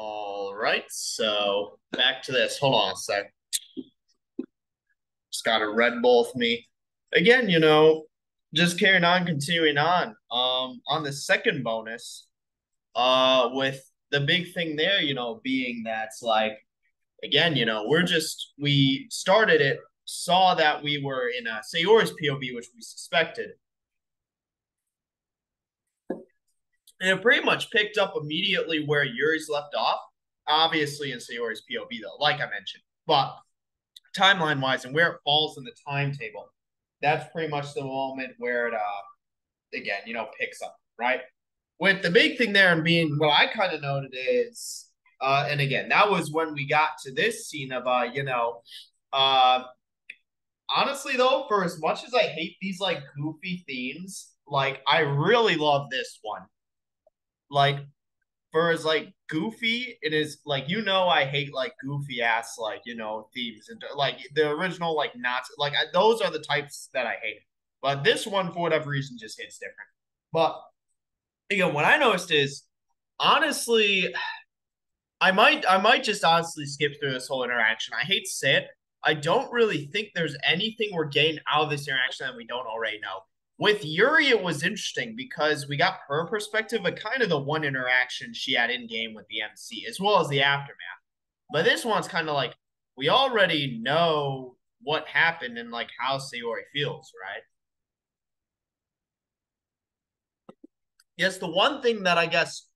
All right, so back to this. Hold on a sec. Just got a Red Bull with me. Again, you know, just carrying on, continuing on. Um, on the second bonus, uh, with the big thing there, you know, being that's like, again, you know, we're just we started it, saw that we were in a Sayori's POV, which we suspected, and it pretty much picked up immediately where Yuri's left off. Obviously, in Sayori's POV, though, like I mentioned, but timeline wise and where it falls in the timetable, that's pretty much the moment where it, uh, again, you know, picks up, right? With the big thing there and being what I kind of noted is, uh, and again, that was when we got to this scene of, uh, you know, uh, honestly though, for as much as I hate these like goofy themes, like I really love this one like for as like goofy it is like you know i hate like goofy ass like you know themes and like the original like not like I, those are the types that i hate. But this one for whatever reason just hits different. But again you know, what i noticed is honestly i might i might just honestly skip through this whole interaction. I hate to say it i don't really think there's anything we're getting out of this interaction that we don't already know with Yuri, it was interesting because we got her perspective of kind of the one interaction she had in game with the MC, as well as the aftermath. But this one's kind of like we already know what happened and like how Sayori feels, right? Yes, the one thing that I guess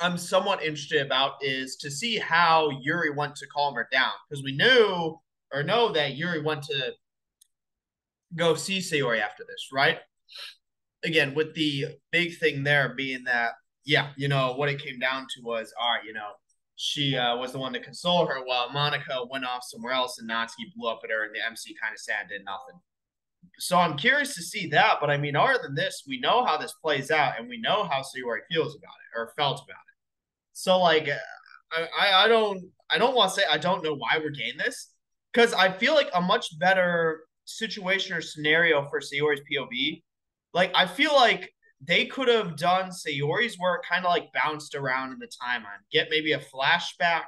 I'm somewhat interested about is to see how Yuri went to calm her down because we knew or know that Yuri went to go see Sayori after this, right? Again, with the big thing there being that, yeah, you know, what it came down to was, all right, you know, she uh, was the one to console her while Monika went off somewhere else and Natsuki blew up at her and the MC kind of sat did nothing. So I'm curious to see that, but I mean, other than this, we know how this plays out and we know how Sayori feels about it or felt about it. So like, I I don't I don't want to say I don't know why we're getting this because I feel like a much better situation or scenario for Sayori's POV, like I feel like they could have done Sayori's it kind of like bounced around in the timeline. Get maybe a flashback,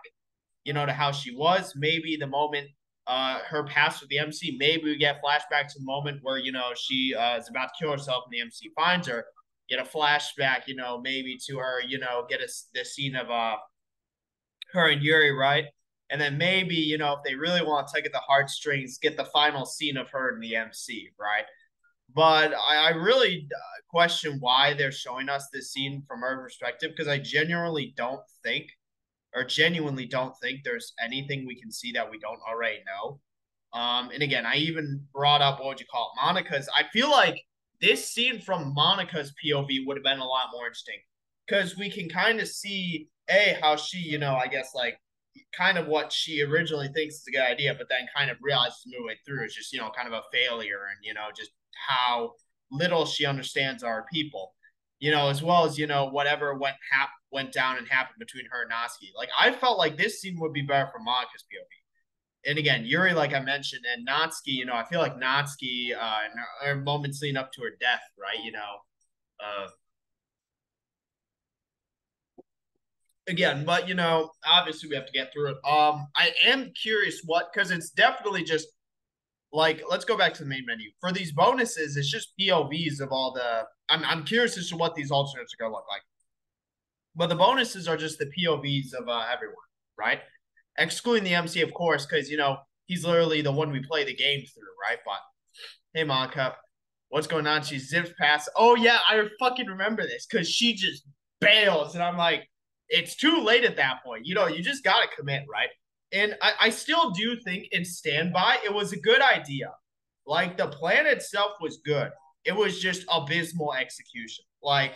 you know, to how she was. Maybe the moment uh her past with the MC. Maybe we get flashback to the moment where you know she uh, is about to kill herself and the MC finds her. Get a flashback, you know, maybe to her, you know, get a the scene of uh her and Yuri, right? And then maybe, you know, if they really want to take at the heartstrings, get the final scene of her in the MC, right? But I, I really uh, question why they're showing us this scene from her perspective because I genuinely don't think, or genuinely don't think there's anything we can see that we don't already know. Um, and again, I even brought up what would you call it, Monika's. I feel like this scene from Monika's POV would have been a lot more interesting because we can kind of see a how she, you know, I guess like kind of what she originally thinks is a good idea, but then kind of realizes midway through is just, you know, kind of a failure and, you know, just how little she understands our people, you know, as well as, you know, whatever went hap- went down and happened between her and Natsuki. Like, I felt like this scene would be better for Monika's POV. And again, Yuri, like I mentioned, and Natsuki, you know, I feel like Natsuki, uh, in her moments leading up to her death, right, you know, uh, again, but you know, obviously we have to get through it. Um, I am curious what because it's definitely just like let's go back to the main menu for these bonuses. It's just POVs of all the. I'm I'm curious as to what these alternates are gonna look like. But the bonuses are just the POVs of uh, everyone, right? Excluding the MC, of course, because you know he's literally the one we play the game through, right? But hey, Monika, what's going on? She zips past. Oh yeah, I fucking remember this because she just bails, and I'm like, it's too late at that point. You know, you just got to commit, right? And I, I still do think in standby, it was a good idea. Like the plan itself was good. It was just abysmal execution. Like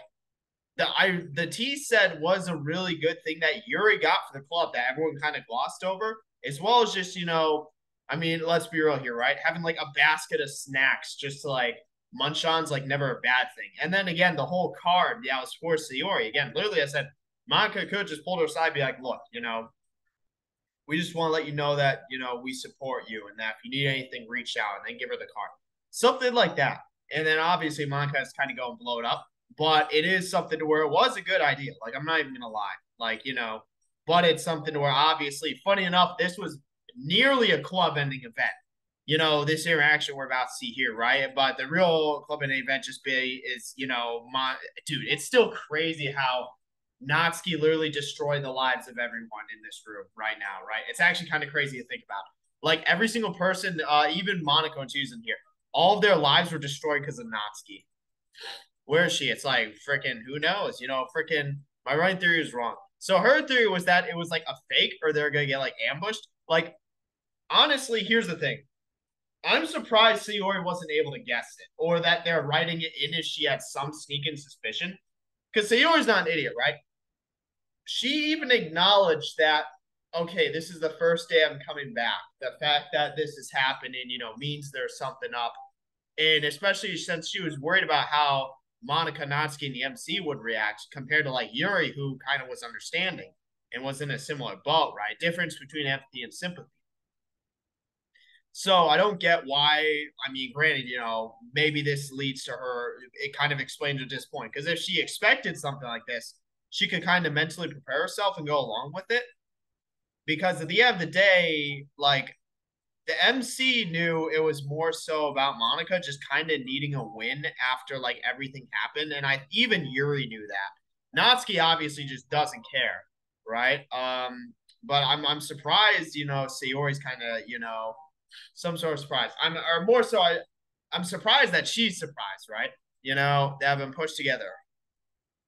the I the T said was a really good thing that Yuri got for the club that everyone kind of glossed over, as well as just, you know, I mean, let's be real here, right? Having like a basket of snacks just to like munch on's like never a bad thing. And then again, the whole card, yeah, was for Sayori. Again, literally I said, Monika could just pull her aside, be like, look, you know, we just want to let you know that, you know, we support you and that if you need anything, reach out and then give her the card. Something like that. And then obviously Monika is kind of going blow it up. But it is something to where it was a good idea. Like, I'm not even gonna lie. Like, you know, but it's something to where obviously, funny enough, this was nearly a club ending event. You know, this interaction we're about to see here, right? But the real club ending event just be is, you know, my dude, it's still crazy how Natsuki literally destroyed the lives of everyone in this room right now, right? It's actually kind of crazy to think about. Like every single person, uh, even Monika and Susan here, all of their lives were destroyed because of Natsuki. Where is she? It's like freaking who knows? You know, freaking my running theory is wrong. So her theory was that it was like a fake or they're gonna get like ambushed. Like honestly, here's the thing. I'm surprised Sayori wasn't able to guess it, or that they're writing it in if she had some sneaking suspicion. Because Sayori's not an idiot, right? She even acknowledged that, okay, this is the first day I'm coming back. The fact that this is happening, you know, means there's something up. And especially since she was worried about how Monika Natsuki and the MC would react compared to like Yuri, who kind of was understanding and was in a similar boat, right? Difference between empathy and sympathy. So I don't get why. I mean, granted, you know, maybe this leads to her. It kind of explains at this point because if she expected something like this, she could kind of mentally prepare herself and go along with it. Because at the end of the day, like the MC knew it was more so about Monika just kind of needing a win after like everything happened, and I even Yuri knew that. Natsuki obviously just doesn't care, right? Um, but I'm I'm surprised, you know, Sayori's kind of you know some sort of surprise. I'm or more so I I'm surprised that she's surprised, right? You know, they have been pushed together.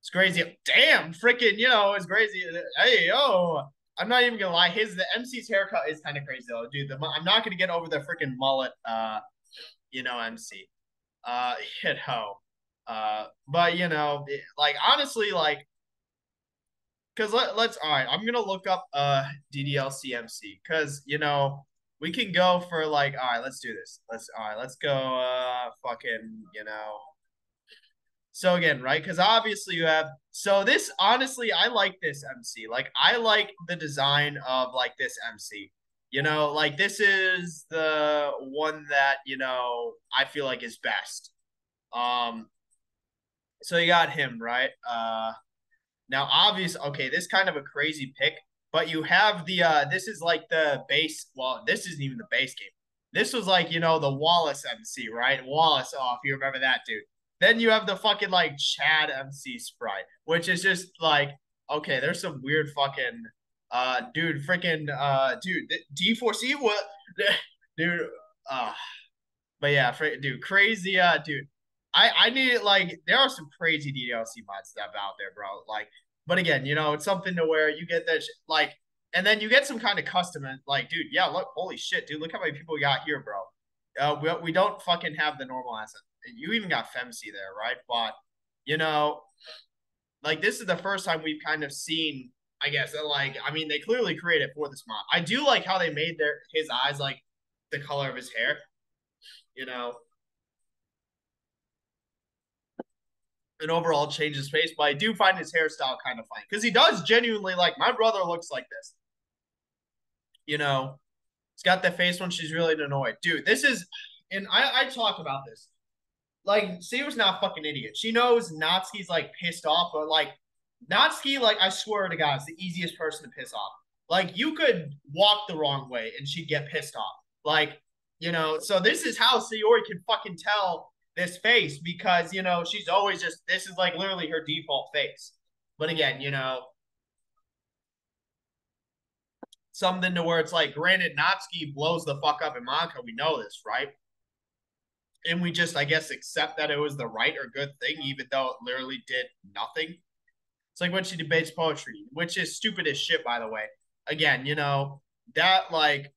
It's crazy. Damn, freaking, you know, it's crazy. Hey, yo, I'm not even gonna lie. His the MC's haircut is kind of crazy though, dude. The, I'm not gonna get over the freaking mullet. Uh, you know, MC. Uh, you know, uh, but you know, it, like honestly, like, cause let, let's all right. I'm gonna look up uh DDLC MC because you know we can go for like all right. Let's do this. Let's all right. Let's go. Uh, fucking, you know. So again, right? Because obviously you have so this honestly, I like this MC. Like I like the design of like this MC. You know, like this is the one that, you know, I feel like is best. Um so you got him, right? Uh now obvious okay, this kind of a crazy pick, but you have the uh this is like the base well, this isn't even the base game. This was like, you know, the Wallace MC, right? Wallace, oh, if you remember that dude. Then you have the fucking like Chad MC sprite, which is just like, okay, there's some weird fucking uh dude, freaking uh dude, D4C what dude uh but yeah, fr- dude, crazy uh dude. I I need it like there are some crazy DDLC mods stuff out there, bro. Like, but again, you know, it's something to where you get that sh- like and then you get some kind of custom and like, dude, yeah, look, holy shit, dude, look how many people we got here, bro. Uh, we, we don't fucking have the normal asset you even got Femc there, right? But you know, like this is the first time we've kind of seen. I guess like I mean they clearly created for this mod. I do like how they made their his eyes like the color of his hair. You know, and overall change his face, but I do find his hairstyle kind of funny because he does genuinely like my brother looks like this. You know, he's got the face when she's really annoyed, dude. This is, and I I talk about this like Sayori's not fucking idiot. She knows Natsuki's like pissed off, but like Natsuki, like I swear to God, is the easiest person to piss off. Like you could walk the wrong way and she'd get pissed off. Like, you know, so this is how Sayori can fucking tell this face because, you know, she's always just this is like literally her default face. But again, you know, something to where it's like, granted, Natsuki blows the fuck up in Monika. We know this, right? And we just I guess accept that it was the right or good thing, even though it literally did nothing. It's like when she debates poetry, which is stupid as shit, by the way. Again, you know that like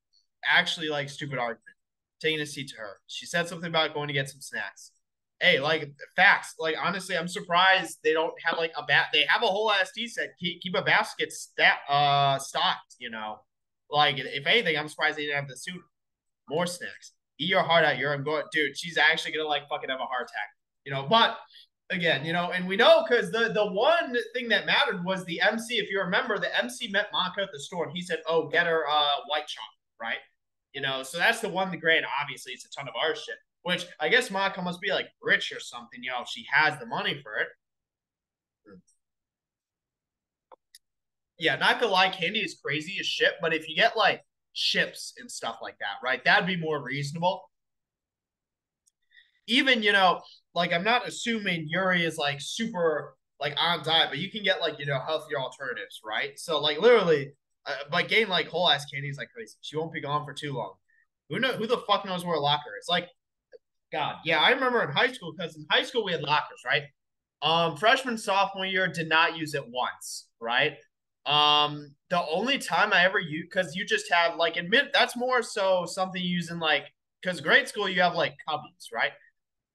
actually like stupid argument. Taking a seat to her, she said something about going to get some snacks. Hey, like facts. Like honestly, I'm surprised they don't have like a bat. They have a whole SD set. Keep, keep a basket stat uh stocked. You know, like if anything, I'm surprised they didn't have the suit. More snacks eat your heart out. You're I'm going, dude. She's actually gonna like fucking have a heart attack, you know. But again, you know, and we know because the the one thing that mattered was the MC. If you remember, the MC met Maka at the store, and he said, "Oh, get her uh white chocolate, right?" You know, so that's the one. The grade, obviously, it's a ton of our shit. Which I guess Maka must be like rich or something. You know, she has the money for it. yeah, not gonna lie, candy is crazy as shit. But if you get like chips and stuff like that, right, that'd be more reasonable. Even you know, like I'm not assuming Yuri is like super like on diet, but you can get like you know healthier alternatives, right? So like literally, uh, but getting like whole ass candy is like crazy. She won't be gone for too long. Who know who the fuck knows where a locker is? Like, God, yeah, I remember in high school because in high school we had lockers, right? Um, freshman sophomore year did not use it once, right? Um, the only time I ever use because you just have like admit that's more so something using like because grade school you have like cubbies, right?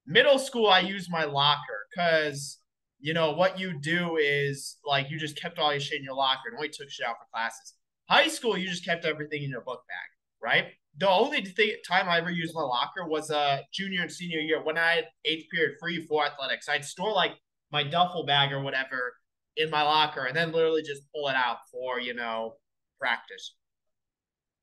Middle school I use my locker because you know what you do is like you just kept all your shit in your locker and only took shit out for classes. High school you just kept everything in your book bag, right? The only th- time I ever used my locker was uh junior and senior year when I had eighth period free for athletics. I'd store like my duffel bag or whatever in my locker and then literally just pull it out for, you know, practice.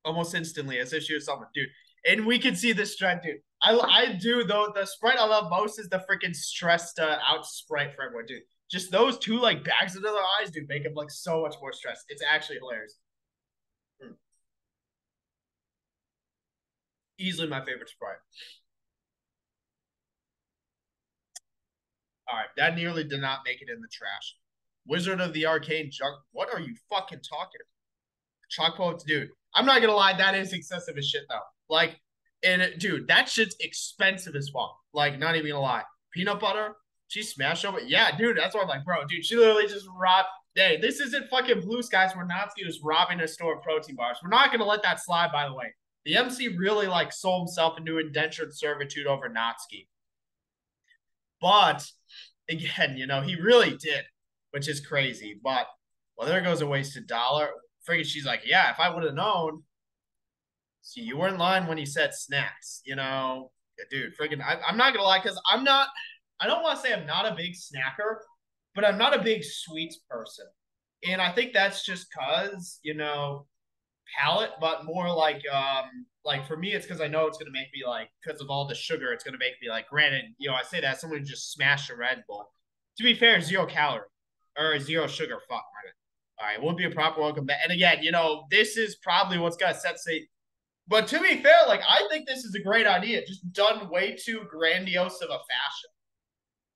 Almost instantly, as if she was someone, dude. And we can see this trend, dude. I, I do though. The sprite I love most is the freaking stressed uh, out sprite for everyone, dude. Just those two like bags under their eyes, dude, make them like so much more stressed. It's actually hilarious. Hmm. Easily my favorite sprite. All right, that nearly did not make it in the trash. Wizard of the Arcane Junk. What are you fucking talking? Chalk dude. I'm not gonna lie, that is excessive as shit though. Like, and dude, that shit's expensive as fuck. Like, not even gonna lie. Peanut butter, she smashed over. Yeah, dude, that's why I'm like, bro, dude, she literally just robbed. Hey, this isn't fucking blue skies where Natsuki was robbing a store of protein bars. We're not gonna let that slide, by the way. The MC really like sold himself into indentured servitude over Natsuki. But again, you know, he really did which is crazy. But well, there goes a wasted dollar. Freaking, she's like, yeah, if I would have known. See, you were in line when he said snacks. You know, dude, freaking, I, I'm not gonna lie, because I'm not. I don't want to say I'm not a big snacker, but I'm not a big sweets person, and I think that's just cause you know palate, but more like um like for me it's because I know it's gonna make me like because of all the sugar, it's gonna make me like granted, you know, I say that someone just smashed a Red Bull. To be fair, zero calorie or zero sugar. Fuck, All right, won't be a proper welcome back. And again, you know, this is probably what's gonna set. But to be fair, like I think this is a great idea, just done way too grandiose of a fashion.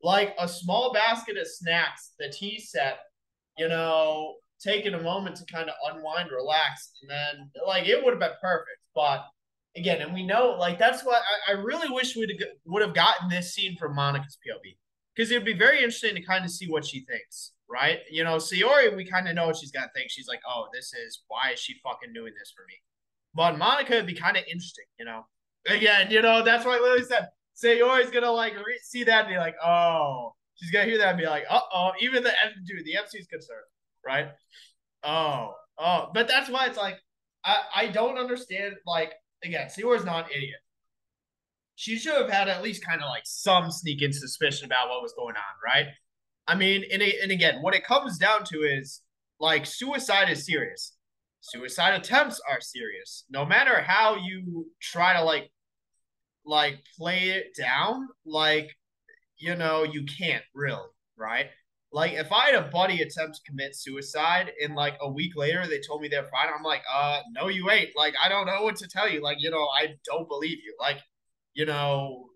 Like a small basket of snacks, the tea set, you know, taking a moment to kind of unwind, relax, and then like it would have been perfect. But again, and we know like that's what I, I really wish we would have gotten this scene from Monika's POV because it'd be very interesting to kind of see what she thinks right? You know, Sayori, we kind of know what she's gonna think. She's like, oh, this is why is she fucking doing this for me? But Monika would be kind of interesting, you know. Again, you know, that's why Lily said Sayori's gonna like re- see that and be like, oh, she's gonna hear that and be like, uh oh, even the dude, the MC's concerned, right? Oh, oh, but that's why it's like, I I don't understand. Like again, Sayori's not an idiot. She should have had at least kind of like some sneaking suspicion about what was going on, right? I mean, and, and again, what it comes down to is like suicide is serious. Suicide attempts are serious. No matter how you try to like like play it down, like you know, you can't really, right? Like if I had a buddy attempt to commit suicide and like a week later they told me they're fine, I'm like, uh, no, you ain't. Like I don't know what to tell you. Like you know, I don't believe you. Like you know,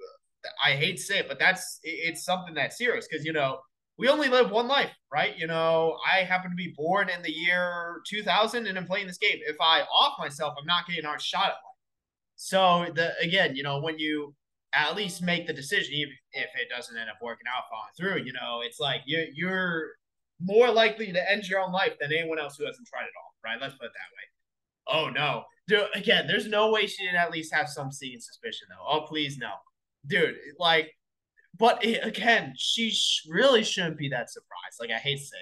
I hate to say it, but that's it's something that's serious because you know we only live one life, right? You know, I happen to be born in the year 2000 and I'm playing this game. If I off myself, I'm not getting our shot at life. So the again, you know, when you at least make the decision, even if it doesn't end up working out, following through, you know, it's like you're you're more likely to end your own life than anyone else who hasn't tried it all, right? Let's put it that way. Oh no, dude! Again, there's no way she didn't at least have some seeing suspicion though. Oh please no, dude! Like but it, again, she sh- really shouldn't be that surprised. Like I hate to say.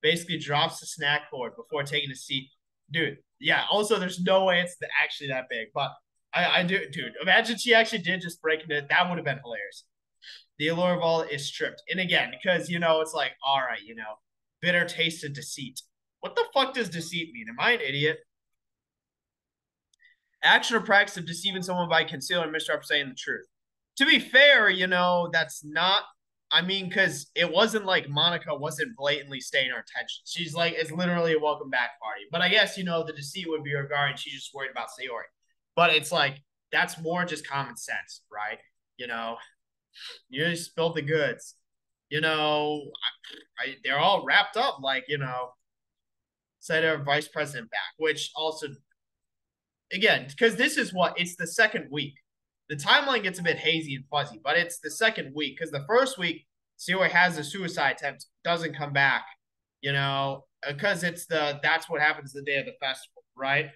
Basically drops the snack board before taking a seat. Dude, yeah. Also, there's no way it's actually that big. But I, I do, dude. Imagine she actually did just break into it. That would have been hilarious. The allure of all is stripped. And again, because you know, it's like, all right, you know, bitter taste of deceit. What the fuck does deceit mean? Am I an idiot? Action or practice of deceiving someone by concealing or misrepresenting the truth to be fair, you know, that's not I mean, because it wasn't like Monika wasn't blatantly staying her attention. She's like, it's literally a welcome back party. But I guess, you know, the deceit would be regarding she's just worried about Sayori. But it's like, that's more just common sense, right? You know, you just spilled the goods. You know, I, I, they're all wrapped up like, you know, said our vice president back, which also, again, because this is what it's the second week the timeline gets a bit hazy and fuzzy, but it's the second week because the first week, Sayori has a suicide attempt, doesn't come back, you know, because it's the that's what happens the day of the festival, right?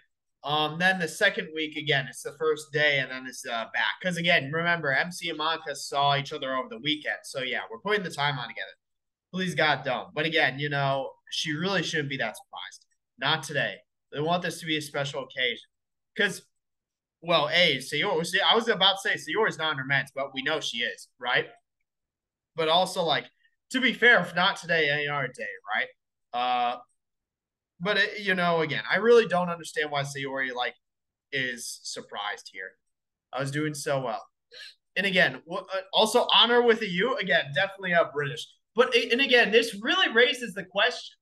Um, then the second week again, it's the first day, and then it's uh, back. Because again, remember, MC and Monica saw each other over the weekend, so yeah, we're putting the timeline together. Please God, don't. But again, you know, she really shouldn't be that surprised. Not today. They want this to be a special occasion because well, A, Sayori, I was about to say Sayori's not in her meds, but we know she is, right? But also, like, to be fair, if not today, any other day, right? Uh, but it, you know, again, I really don't understand why Sayori like is surprised here. I was doing so well, and again, uh, also honor with a U again, definitely a British. But and again, this really raises the question: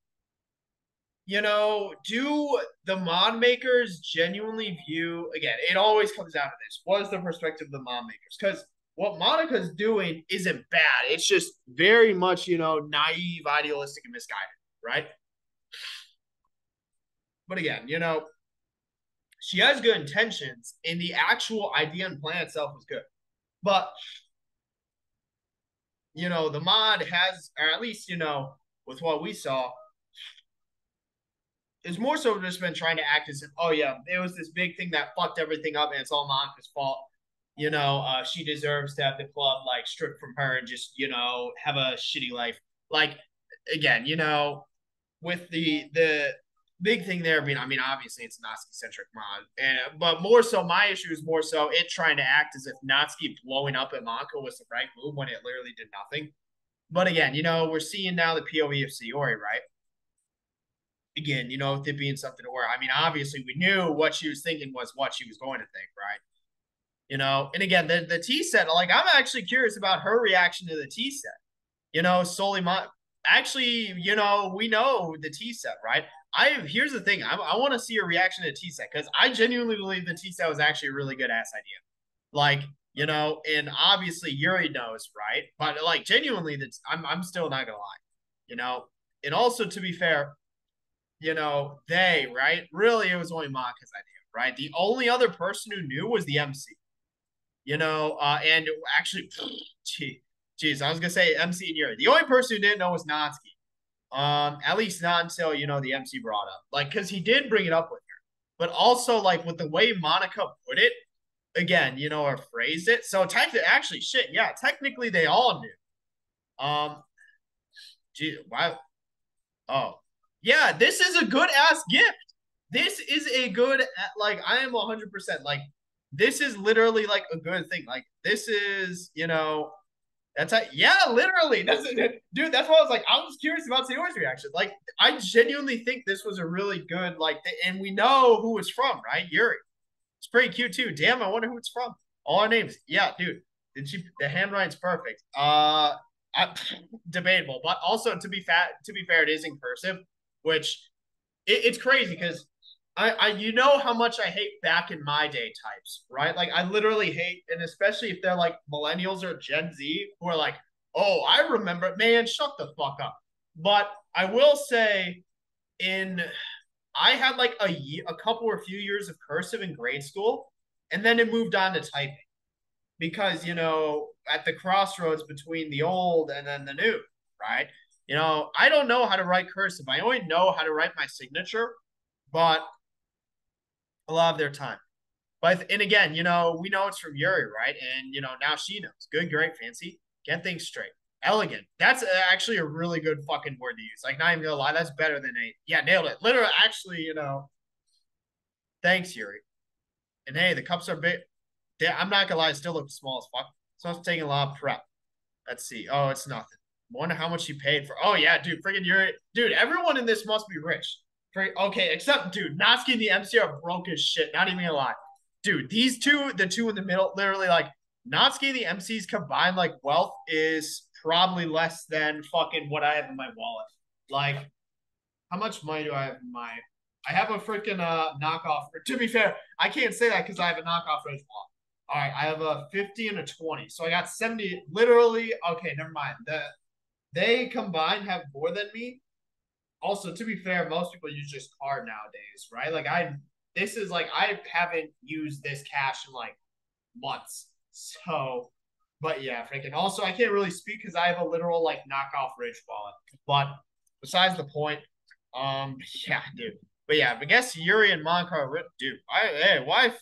you know, do the mod makers genuinely view again? It always comes down to this: what is the perspective of the mod makers? Because what Monika's doing isn't bad. It's just very much, you know, naive, idealistic, and misguided, right? But again, you know, she has good intentions, and the actual idea and plan itself is good. But you know, the mod has, or at least, you know, with what we saw, it's more so just been trying to act as if, oh yeah, it was this big thing that fucked everything up, and it's all Monika's fault. You know, uh, she deserves to have the club like stripped from her and just you know have a shitty life. Like again, you know, with the the big thing there being, I mean, obviously it's Natsuki centric mod, and but more so, my issue is more so it trying to act as if Natsuki blowing up at Monika was the right move when it literally did nothing. But again, you know, we're seeing now the POV of Sayori, right? Again, you know, with it being something to wear. I mean, obviously we knew what she was thinking was what she was going to think, right? You know, and again, the the T set, like I'm actually curious about her reaction to the T set. You know, solely my actually, you know, we know the T set, right? I here's the thing, I, I want to see a reaction to T set because I genuinely believe the T set was actually a really good ass idea. Like, you know, and obviously Yuri knows, right? But like genuinely, that's I'm I'm still not gonna lie, you know. And also to be fair, you know, they, right? Really, it was only Monika's idea, right? The only other person who knew was the MC. You know, uh, and actually, gee, geez, I was gonna say MC and Yuri. The only person who didn't know was Natsuki. Um, at least not until you know the MC brought up, like, because he did bring it up with her, but also like with the way Monika put it, again, you know, or phrased it. So technically, actually, shit, yeah, technically they all knew. Um, gee, wow. Oh, yeah, this is a good ass gift. This is a good like I am 100% like this is literally like a good thing. Like this is, you know, that's a, yeah, literally. That's. Dude, that's why I was like I was curious about Sayori's reaction. Like I genuinely think this was a really good like and we know who it's from, right? Yuri. It's pretty cute too. Damn, I wonder who it's from. All our names. Yeah, dude. Did she the handwriting's perfect. Uh I, debatable, but also to be fat to be fair, it is in cursive which it, it's crazy because I, I you know how much I hate back in my day types, right? Like I literally hate, and especially if they're like millennials or Gen Z who are like, oh, I remember, man, shut the fuck up. But I will say, in I had like a a couple or few years of cursive in grade school, and then it moved on to typing because you know at the crossroads between the old and then the new, right? You know, I don't know how to write cursive. I only know how to write my signature, but a lot of their time. But and again, you know, we know it's from Yuri, right? And you know, now she knows. Good, great, fancy. Get things straight. Elegant. That's actually a really good fucking word to use. Like, not even gonna lie, that's better than a yeah, nailed it. Literally, actually, you know. Thanks, Yuri. And hey, the cups are big. I'm not gonna lie, still look small as fuck. So it's taking a lot of prep. Let's see. Oh, it's nothing. Wonder how much he paid for. Oh yeah, dude, freaking you're dude. Everyone in this must be rich. Okay, except dude, Natsuki and the MC are broke as shit. Not even a lot, dude. These two, the two in the middle, literally like Natsuki and the MCs combined like wealth is probably less than fucking what I have in my wallet. Like, how much money do I have in my? I have a freaking uh knockoff. To be fair, I can't say that because I have a knockoff Ridge wallet. All right, I have a 50 and a 20. So I got 70 literally okay, never mind. The they combined have more than me. Also, to be fair, most people use just card nowadays, right? Like I this is like I haven't used this cash in like months. So but yeah, freaking also I can't really speak because I have a literal like knockoff Ridge wallet. But besides the point, um yeah, dude. But yeah, I guess Yuri and Monika are dude. I hey, why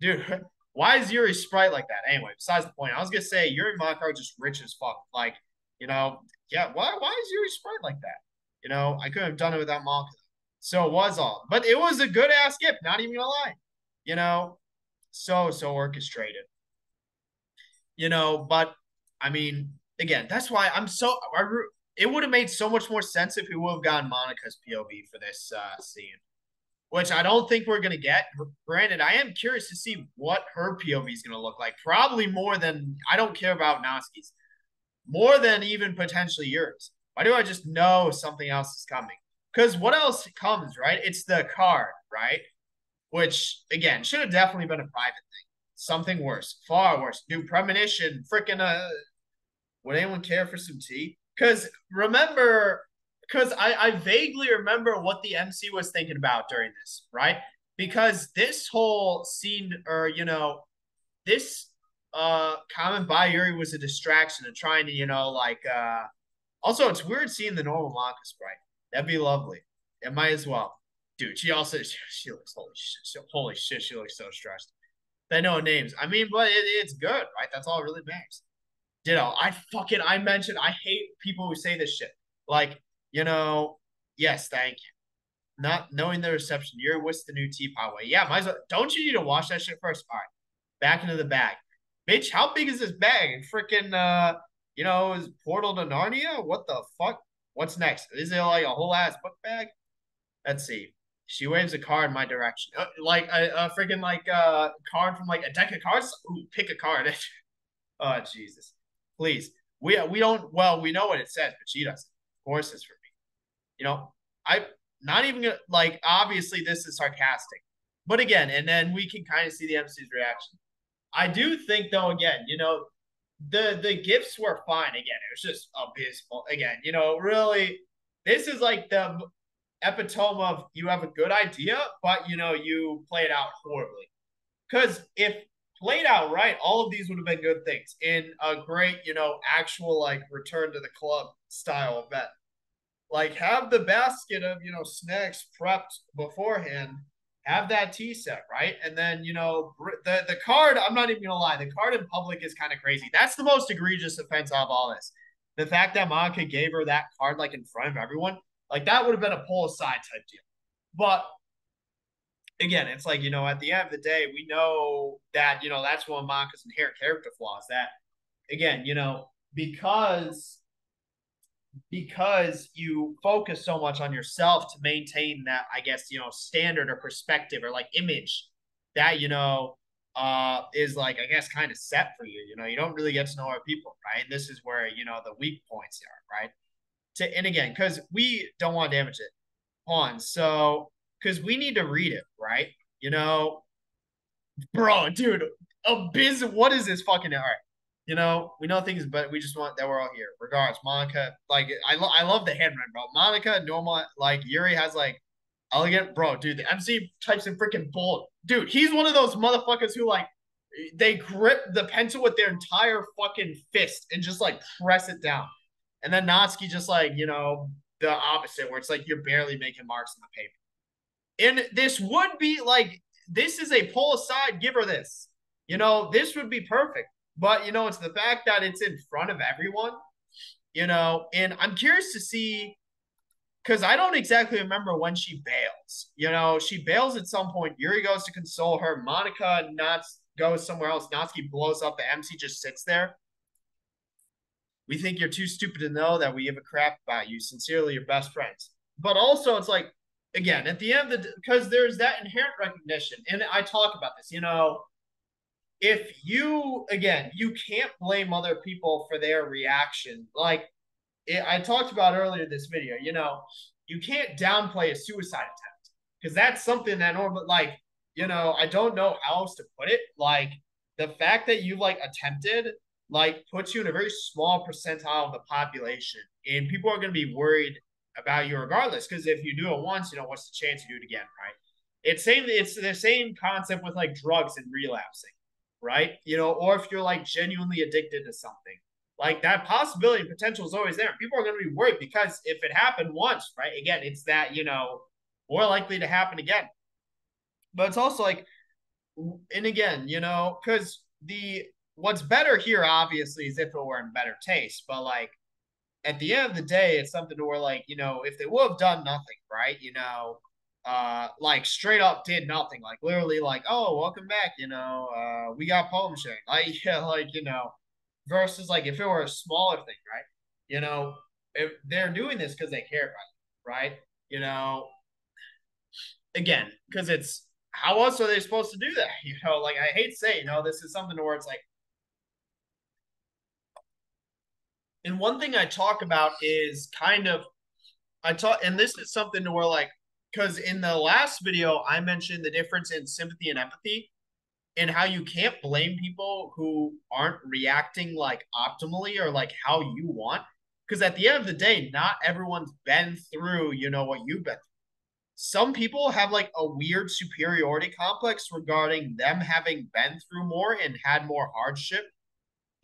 dude why is Yuri Sprite like that? Anyway, besides the point, I was gonna say Yuri are just rich as fuck. Like, you know, yeah, why why is Yuri Sprite like that? You know, I could have done it without Monika. So it was all, but it was a good ass gift, not even gonna lie. You know, so so orchestrated. You know, but I mean, again, that's why I'm so. I, it would have made so much more sense if we would have gotten Monika's POV for this uh, scene, which I don't think we're gonna get. Granted, I am curious to see what her POV is gonna look like. Probably more than I don't care about Natsuki's, more than even potentially yours. Why do I just know something else is coming? Because what else comes, right? It's the card, right? Which again should have definitely been a private thing. Something worse, far worse. New premonition, freaking uh would anyone care for some tea? Because remember, because I, I vaguely remember what the MC was thinking about during this, right? Because this whole scene, or you know, this uh comment by Yuri was a distraction and trying to, you know, like uh also it's weird seeing the normal Monika sprite. That'd be lovely. It might as well. Dude, she also she, she looks holy shit. She, holy shit, she looks so stressed. They know names. I mean, but it, it's good, right? That's all really matters. Ditto. I fucking I mentioned I hate people who say this shit. Like, you know, yes, thank you. Not knowing the reception. You're what's the new teapot way? Yeah, might as well. Don't you need to wash that shit first? All right, back into the bag, bitch. How big is this bag? Freaking, uh, you know, is Portal to Narnia? What the fuck? What's next? Is it like a whole ass book bag? Let's see. She waves a card in my direction, uh, like a, a freaking like uh card from like a deck of cards. Ooh, pick a card. oh Jesus, please. We we don't. Well, we know what it says, but she doesn't. Of course, it's for me. You know, I not even gonna like. Obviously, this is sarcastic, but again, and then we can kind of see the MC's reaction. I do think, though, again, you know, the the gifts were fine. Again, it was just abysmal. Again, you know, really, this is like the epitome of you have a good idea, but you know you play it out horribly. Because if played out right, all of these would have been good things in a great, you know, actual like return to the club style event. Like have the basket of you know snacks prepped beforehand have that tea set, right? And then, you know, the, the card, I'm not even going to lie, the card in public is kind of crazy. That's the most egregious offense of all this. The fact that Monika gave her that card, like, in front of everyone, like, that would have been a pull aside type deal. But again, it's like, you know, at the end of the day, we know that, you know, that's one of Monika's inherent character flaws that, again, you know, because because you focus so much on yourself to maintain that i guess you know standard or perspective or like image that you know uh is like i guess kind of set for you you know? You don't really get to know our people right? And this is where you know the weak points are right? To and again because we don't want to damage it. On. So because we need to read it right? You know? Bro dude a biz what is this fucking all right you know, we know things, but we just want that we're all here. Regards, Monika, like I, lo- I love the handwriting, bro. Monika, normal, like Yuri has like elegant, bro, dude. The MC types in freaking bold, dude. He's one of those motherfuckers who like they grip the pencil with their entire fucking fist and just like press it down, and then Natsuki just like you know the opposite, where it's like you're barely making marks on the paper. And this would be like this is a pull aside. Give her this. You know, this would be perfect but you know, it's the fact that it's in front of everyone, you know, and I'm curious to see because I don't exactly remember when she bails. You know, she bails at some point. Yuri goes to console her. Monika not goes somewhere else. Natsuki blows up. The MC just sits there. We think you're too stupid to know that we give a crap about you. Sincerely, your best friends. But also, it's like, again, at the end of the because there's that inherent recognition. And I talk about this, you know, if you again, you can't blame other people for their reaction. Like it, I talked about earlier this video, you know, you can't downplay a suicide attempt because that's something that normal like you know I don't know how else to put it. Like the fact that you like attempted like puts you in a very small percentile of the population, and people are going to be worried about you regardless. Because if you do it once, you know what's the chance you do it again, right? It's same. It's the same concept with like drugs and relapsing, right? You know, or if you're like genuinely addicted to something, like that possibility and potential is always there. People are going to be worried because if it happened once, right? Again, it's that you know more likely to happen again. But it's also like, and again, you know, because the what's better here obviously is if it were in better taste, but like at the end of the day, it's something where like you know if they would have done nothing, right? You know, uh, like straight up did nothing, like literally like oh welcome back, you know, uh, we got poem sharing, like yeah, like you know, versus like if it were a smaller thing, right? You know, if they're doing this because they care about you, right? You know, again, because it's how else are they supposed to do that? You know, like I hate to say, you know, this is something where it's like and one thing I talk about is kind of I talk and this is something to where like because in the last video I mentioned the difference in sympathy and empathy and how you can't blame people who aren't reacting like optimally or like how you want because at the end of the day not everyone's been through you know what you've been through. Some people have like a weird superiority complex regarding them having been through more and had more hardship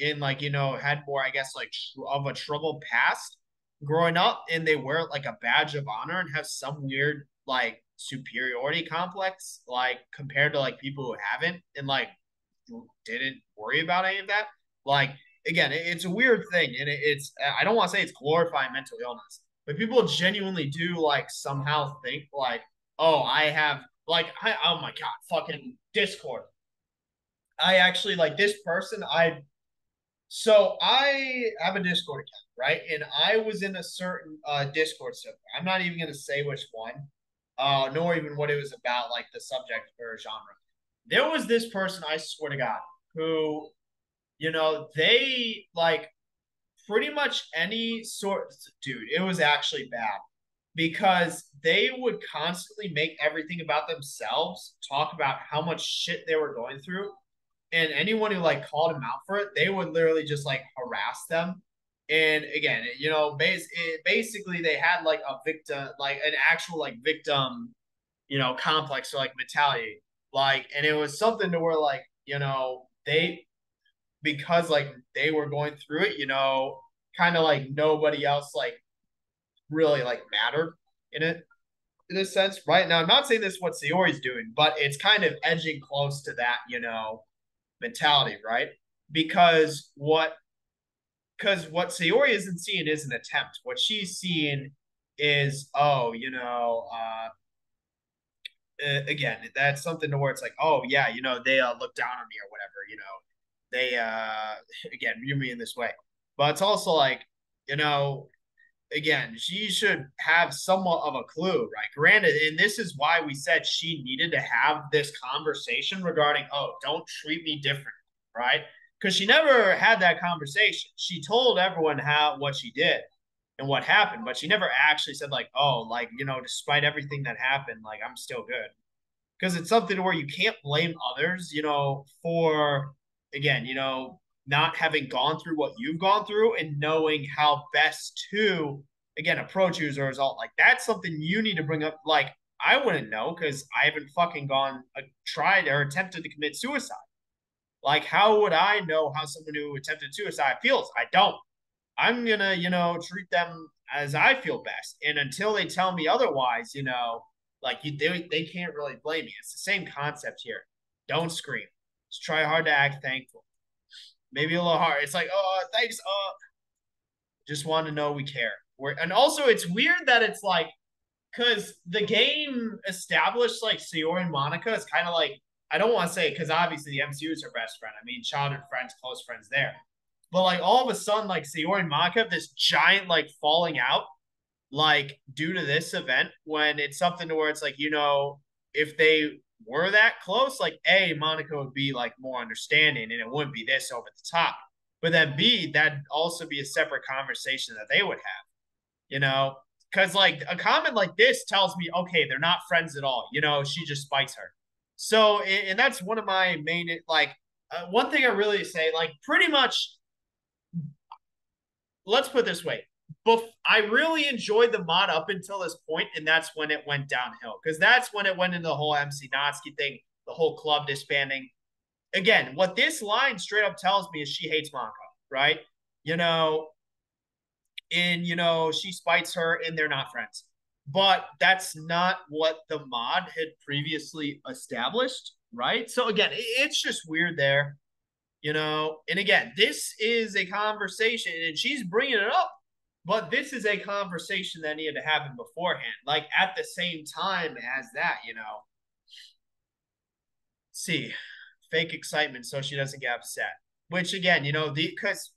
in like you know had more i guess like of a troubled past. Growing up and they wear it like a badge of honor and have some weird like superiority complex like compared to like people who haven't and like didn't worry about any of that like again it's a weird thing and it's i don't want to say it's glorifying mental illness but people genuinely do like somehow think like oh i have like I, oh my god fucking discord i actually like this person i so I have a Discord account, right? And I was in a certain uh, Discord server. I'm not even gonna say which one, uh, nor even what it was about, like the subject or genre. There was this person, I swear to God, who, you know, they like pretty much any sort. Dude, it was actually bad because they would constantly make everything about themselves, talk about how much shit they were going through and anyone who like called him out for it, they would literally just like harass them. And again, you know, base, it, basically they had like a victim, like an actual like victim, you know, complex or like mentality, like, and it was something to where like you know they because like they were going through it, you know, kind of like nobody else like really like mattered in it in a sense, right? Now I'm not saying this is what Sayori's doing, but it's kind of edging close to that, you know, mentality, right? Because what because what Sayori isn't seeing is an attempt. What she's seeing is, oh, you know, uh, again, that's something to where it's like, oh yeah, you know, they uh, look down on me or whatever, you know, they uh, again view me in this way. But it's also like, you know, again, she should have somewhat of a clue, right? Granted, and this is why we said she needed to have this conversation regarding, oh, don't treat me different, right? Because she never had that conversation. She told everyone how what she did and what happened, but she never actually said, like, oh, like, you know, despite everything that happened, like, I'm still good. Because it's something where you can't blame others, you know, for, again, you know, not having gone through what you've gone through and knowing how best to again approach you as a result like that's something you need to bring up like i wouldn't know because i haven't fucking gone uh, tried or attempted to commit suicide like how would i know how someone who attempted suicide feels i don't i'm gonna you know treat them as i feel best and until they tell me otherwise you know like you they, they can't really blame me it's the same concept here don't scream just try hard to act thankful maybe a little hard. It's like, oh, thanks. Uh, just want to know we care. We're, and also, it's weird that it's like, because the game established like Sayori and Monika is kind of like, I don't want to say because obviously the MCU is her best friend. I mean, childhood friends, close friends there. But like all of a sudden, like Sayori and Monika, this giant like falling out, like due to this event, when it's something to where it's like, you know, if they were that close, like A, Monika would be like more understanding and it wouldn't be this over the top. But then B, that'd also be a separate conversation that they would have, you know, because like a comment like this tells me, okay, they're not friends at all. You know, she just spites her. So, and that's one of my main, like, uh, one thing I really say, like, pretty much, let's put this way. Bef- I really enjoyed the mod up until this point, and that's when it went downhill. Because that's when it went into the whole MC Natsuki thing, the whole club disbanding. Again, what this line straight up tells me is she hates Monika, right? You know, and you know, she spites her and they're not friends. But that's not what the mod had previously established, right? So again, it's just weird there, you know. And again, this is a conversation, and she's bringing it up but this is a conversation that needed to happen beforehand, like at the same time as that, you know. See, fake excitement so she doesn't get upset. Which again, you know, the because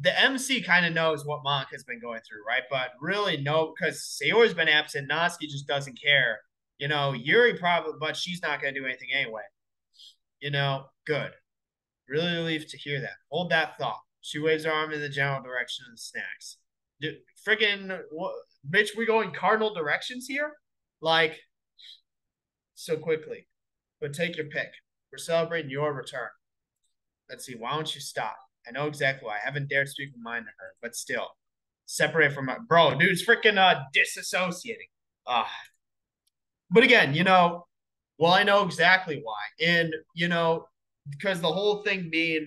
the MC kind of knows what Monk has been going through, right? But really, no, because Sayori's been absent. Natsuki just doesn't care. You know, Yuri probably, but she's not going to do anything anyway. You know, good. Really relieved to hear that. Hold that thought. She waves her arm in the general direction of the snacks freaking bitch, we going cardinal directions here? Like so quickly. But take your pick. We're celebrating your return. Let's see. Why don't you stop? I know exactly why. I haven't dared speak my mind to her, but still, separate from my bro. Dude's freaking uh disassociating. Uh, but again, you know, well, I know exactly why, and you know, because the whole thing being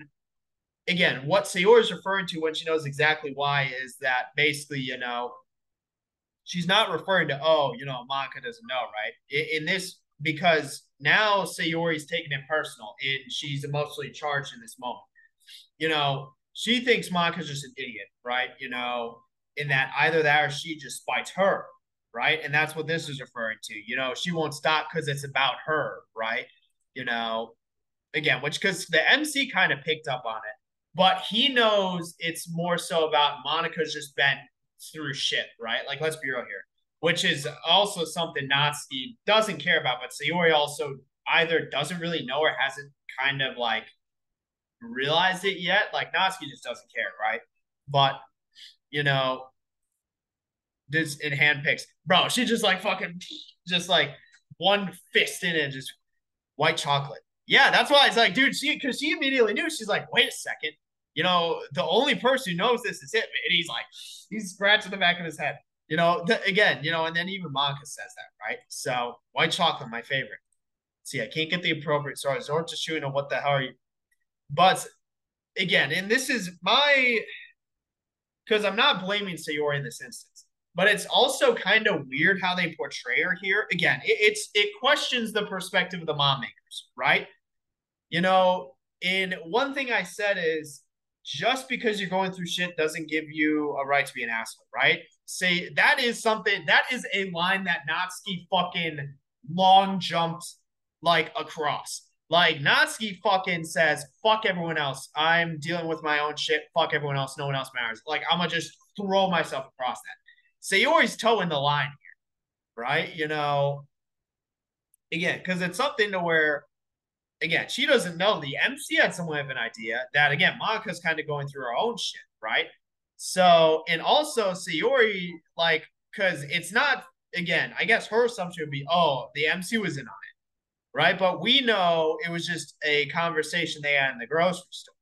again, what Sayori is referring to when she knows exactly why is that basically, you know, she's not referring to, oh, you know, Monika doesn't know, right? In, in this, because now Sayori's taking it personal and she's emotionally charged in this moment. You know, she thinks Monika's just an idiot, right? You know, in that either that or she just spites her, right? And that's what this is referring to. You know, she won't stop because it's about her, right? You know, again, which because the MC kind of picked up on it but he knows it's more so about Monika's just been through shit, right? Like, let's be real here, which is also something Natsuki doesn't care about, but Sayori also either doesn't really know or hasn't kind of like realized it yet. Like, Natsuki just doesn't care, right? But, you know, this in hand picks, bro, she just like fucking, just like one fist in it, just white chocolate. Yeah, that's why it's like, dude, she because she immediately knew. She's like, wait a second, you know, the only person who knows this is him. And he's like, he's scratching the back of his head. You know, again, you know, and then even Monica says that, right? So white chocolate, my favorite. See, I can't get the appropriate. So I resort to. What the hell are you? But again, and this is my because I'm not blaming Sayori in this instance, but it's also kind of weird how they portray her here. Again, it, it's it questions the perspective of the mom makers, right? You know, and one thing I said is just because you're going through shit doesn't give you a right to be an asshole, right? Say that is something that is a line that Natsuki fucking long jumped like across. Like Natsuki fucking says, fuck everyone else. I'm dealing with my own shit. Fuck everyone else. No one else matters. Like I'm gonna just throw myself across that. Sayori's toeing the line here, right? You know, again, because it's something to where again, she doesn't know. The MC had somewhat of an idea that again, Monika's kind of going through her own shit, right? So, and also Sayori, like, because it's not again, I guess her assumption would be, oh, the MC was in on right? But we know it was just a conversation they had in the grocery store,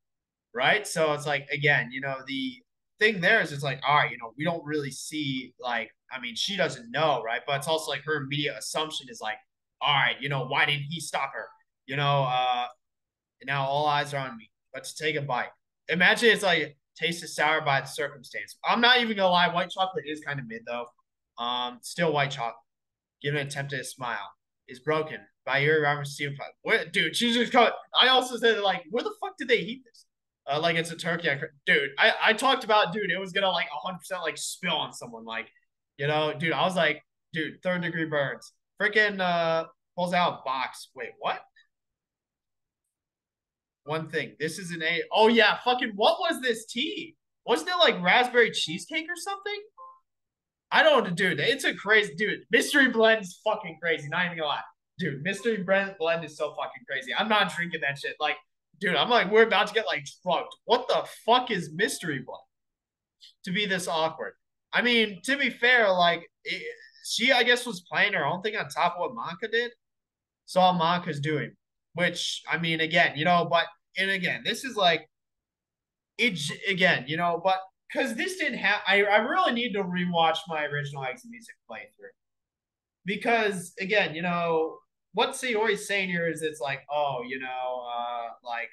right? So it's like again, you know, the thing there is it's like, all right, you know, we don't really see like, I mean, she doesn't know, right? But it's also like her immediate assumption is like, all right, you know, why didn't he stop her? you know, uh, now all eyes are on me. Let's take a bite. Imagine it's like taste is sour by the circumstance. I'm not even gonna lie, white chocolate is kind of mid though. Um, still white chocolate. Give an attempt at a smile. Is broken by your Robert Steven What dude, she's just coming. I also said like, where the fuck did they heat this? Uh, like it's a turkey. Dude, I, I talked about dude, it was gonna like hundred percent like spill on someone. Like, you know, dude, I was like, dude, third degree burns. Freaking uh pulls out box. Wait, what? one thing. This is an A. Oh yeah, fucking what was this tea? Wasn't it like raspberry cheesecake or something? I don't dude. It's a crazy dude. Mystery blend's fucking crazy. Not even gonna lie. dude, mystery blend blend is so fucking crazy. I'm not drinking that shit. Like, dude, I'm like, we're about to get like drugged. What the fuck is mystery blend to be this awkward? I mean, to be fair, like it, she, I guess, was playing her own thing on top of what Maka did. Saw Maka's doing, which I mean, again, you know, but and again, this is like it again, you know, but because this didn't have, I, I really need to rewatch my original Exit Music playthrough because again, you know, what Sayori's saying here is it's like, oh, you know, uh, like,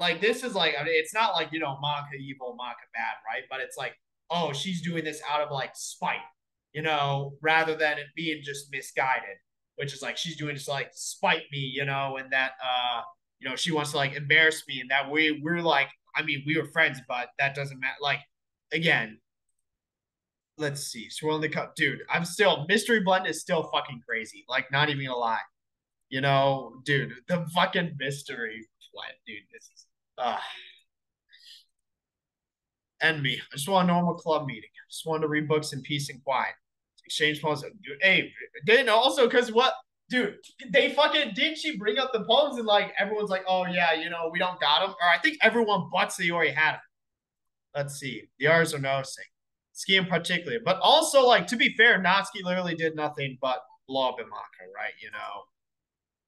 like this is like, I mean, it's not like you know, Maka evil, Maka bad, right? But it's like, oh, she's doing this out of like spite, you know, rather than it being just misguided, which is like she's doing to like spite me, you know, and that, uh, you know, she wants to like embarrass me, and that we we're like, I mean, we were friends, but that doesn't matter. Like, again, let's see. Swirling the cup. Dude, I'm still mystery blend is still fucking crazy. Like, not even gonna lie. You know, dude, the fucking mystery blend, dude. This is uh end me. I just want a normal club meeting. I just want to read books in peace and quiet. Exchange. Dude, hey, didn't also because what dude, they fucking didn't she bring up the poems and like everyone's like, oh yeah, you know, we don't got them. Or I think everyone but Sayori had them. Let's see. The R's are noticing. Ski in particular. But also, like, to be fair, Natsuki literally did nothing but blow up Imaka, right? You know,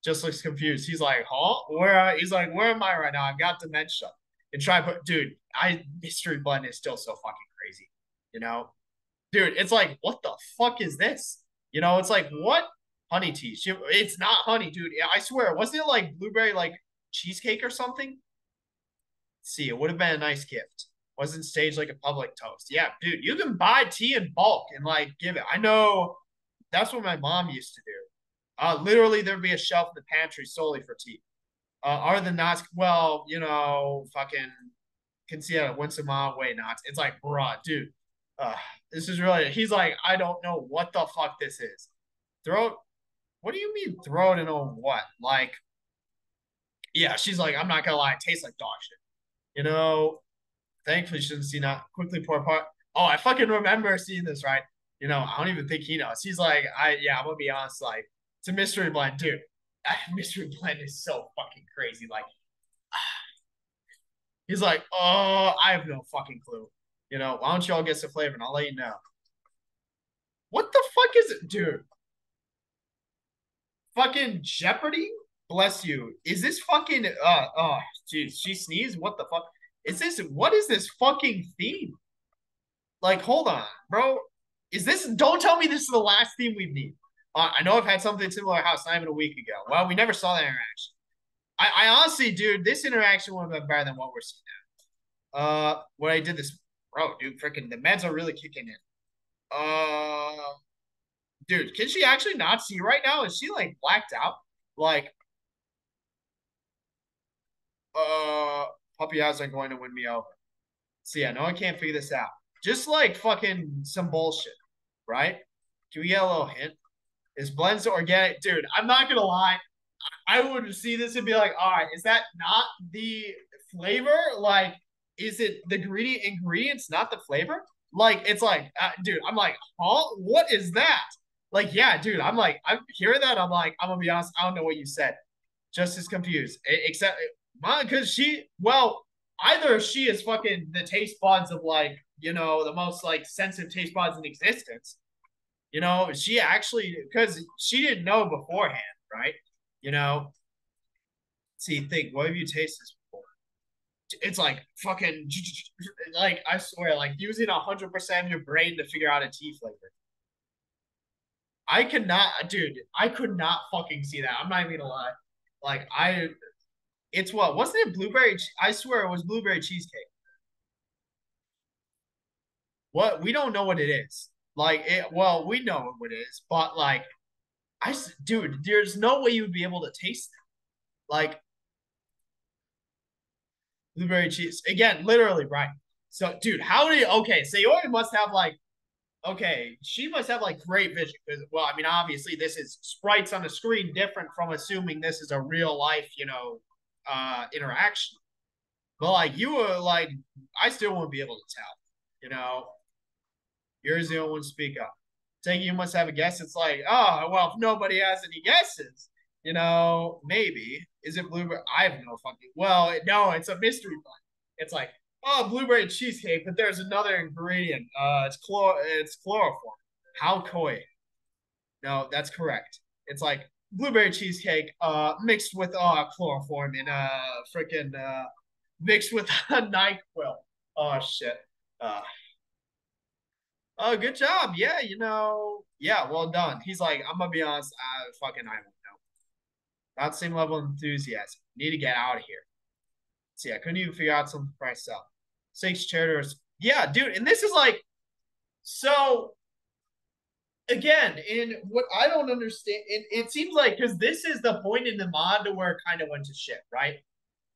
just looks confused. He's like, huh? Where? He's like, where am I right now? I've got dementia. And try put, dude, I mystery button is still so fucking crazy. You know, dude, it's like, what the fuck is this? You know, it's like, what honey tea? She, it's not honey, dude. I swear, wasn't it like blueberry like cheesecake or something? Let's see, it would have been a nice gift wasn't staged like a public toast. Yeah, dude, you can buy tea in bulk and like give it. I know that's what my mom used to do. Uh, literally, there'd be a shelf in the pantry solely for tea. Uh, are the knots well, you know, fucking can see a once a mile away knots. It's like, bruh, dude, uh, this is really. He's like, I don't know what the fuck this is. Throw it. What do you mean throw it in on what? Like, yeah, she's like, I'm not gonna lie, it tastes like dog shit. You know, thankfully she doesn't see not quickly pour apart. Oh, I fucking remember seeing this, right? You know, I don't even think he knows. He's like, I yeah, I'm gonna be honest, like it's a mystery blend, dude. mystery blend is so fucking crazy. Like he's like, oh, I have no fucking clue. You know, why don't you all get some flavor and I'll let you know. What the fuck is it, dude? Fucking Jeopardy? Bless you. Is this fucking uh oh jeez, she sneezed? What the fuck? Is this what is this fucking theme? Like, hold on, bro. Is this? Don't tell me this is the last theme we need. Uh, I know I've had something similar house not even a week ago. Well, we never saw that interaction. I, I honestly, dude, this interaction would have been better than what we're seeing now. Uh, when I did this, bro, dude, freaking the meds are really kicking in. Uh, dude, can she actually not see right now? Is she like blacked out? Like, uh, puppy eyes are going to win me over. So yeah, no one can't figure this out. Just like fucking some bullshit, right? Can we get a little hint? Is blends organic? Dude, I'm not gonna lie. I would see this and be like, all right, is that not the flavor? Like, is it the greedy ingredients, not the flavor? Like, it's like, uh, dude, I'm like, huh? What is that? Like, yeah, dude, I'm like, I'm hearing that. I'm like, I'm gonna be honest, I don't know what you said. Just as confused. Except because she, well, either she is fucking the taste buds of like, you know, the most like sensitive taste buds in existence. You know, she actually, because she didn't know beforehand, right? You know, see, think, what have you tasted before? It's like fucking, like, I swear, like using 100% of your brain to figure out a tea flavor. I cannot, dude, I could not fucking see that. I'm not even gonna lie. Like, I, it's what? Wasn't it blueberry? I swear it was blueberry cheesecake. What? We don't know what it is. Like it. Well, we know what it is, but like, I dude, there's no way you would be able to taste it. Like blueberry cheese again, literally right. So, dude, how do you? Okay, Sayori must have like okay, she must have like great vision well, I mean, obviously this is sprites on the screen, different from assuming this is a real life, you know, uh, interaction. But like you were like, I still won't be able to tell. You know, you're the only one speak up. Take you must have a guess. It's like, oh well, if nobody has any guesses, you know, maybe. Is it blueberry? I have no fucking well, no, it's a mystery bun. It's like, oh, blueberry cheesecake, but there's another ingredient. Uh it's chlor it's chloroform. How coy. No, that's correct. It's like blueberry cheesecake uh mixed with uh chloroform and uh freaking uh mixed with a NyQuil. Oh shit. Uh Oh, good job. Yeah, you know, yeah, well done. He's like, I'm gonna be honest, I fucking I don't know. Not the same level of enthusiasm. Need to get out of here. See, I couldn't even figure out something for myself. Six chairs. Yeah, dude, and this is like so again, in what I don't understand, it, it seems like because this is the point in the mod to where it kind of went to shit, right?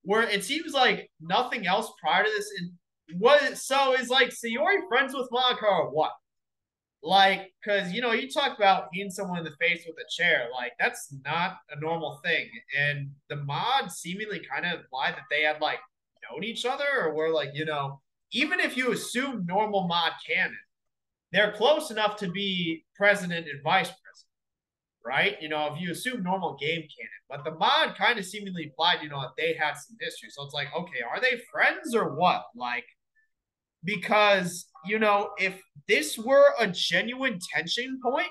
Where it seems like nothing else prior to this And what so is like Sayori friends with Monika or what? Like, cause you know, you talk about hitting someone in the face with a chair, like that's not a normal thing. And the mod seemingly kind of implied that they had like known each other or were like, you know, even if you assume normal mod canon, they're close enough to be president and vice president, right? You know, if you assume normal game canon, but the mod kind of seemingly implied, you know, that they had some history. So it's like, okay, are they friends or what? Like, because you know if this were a genuine tension point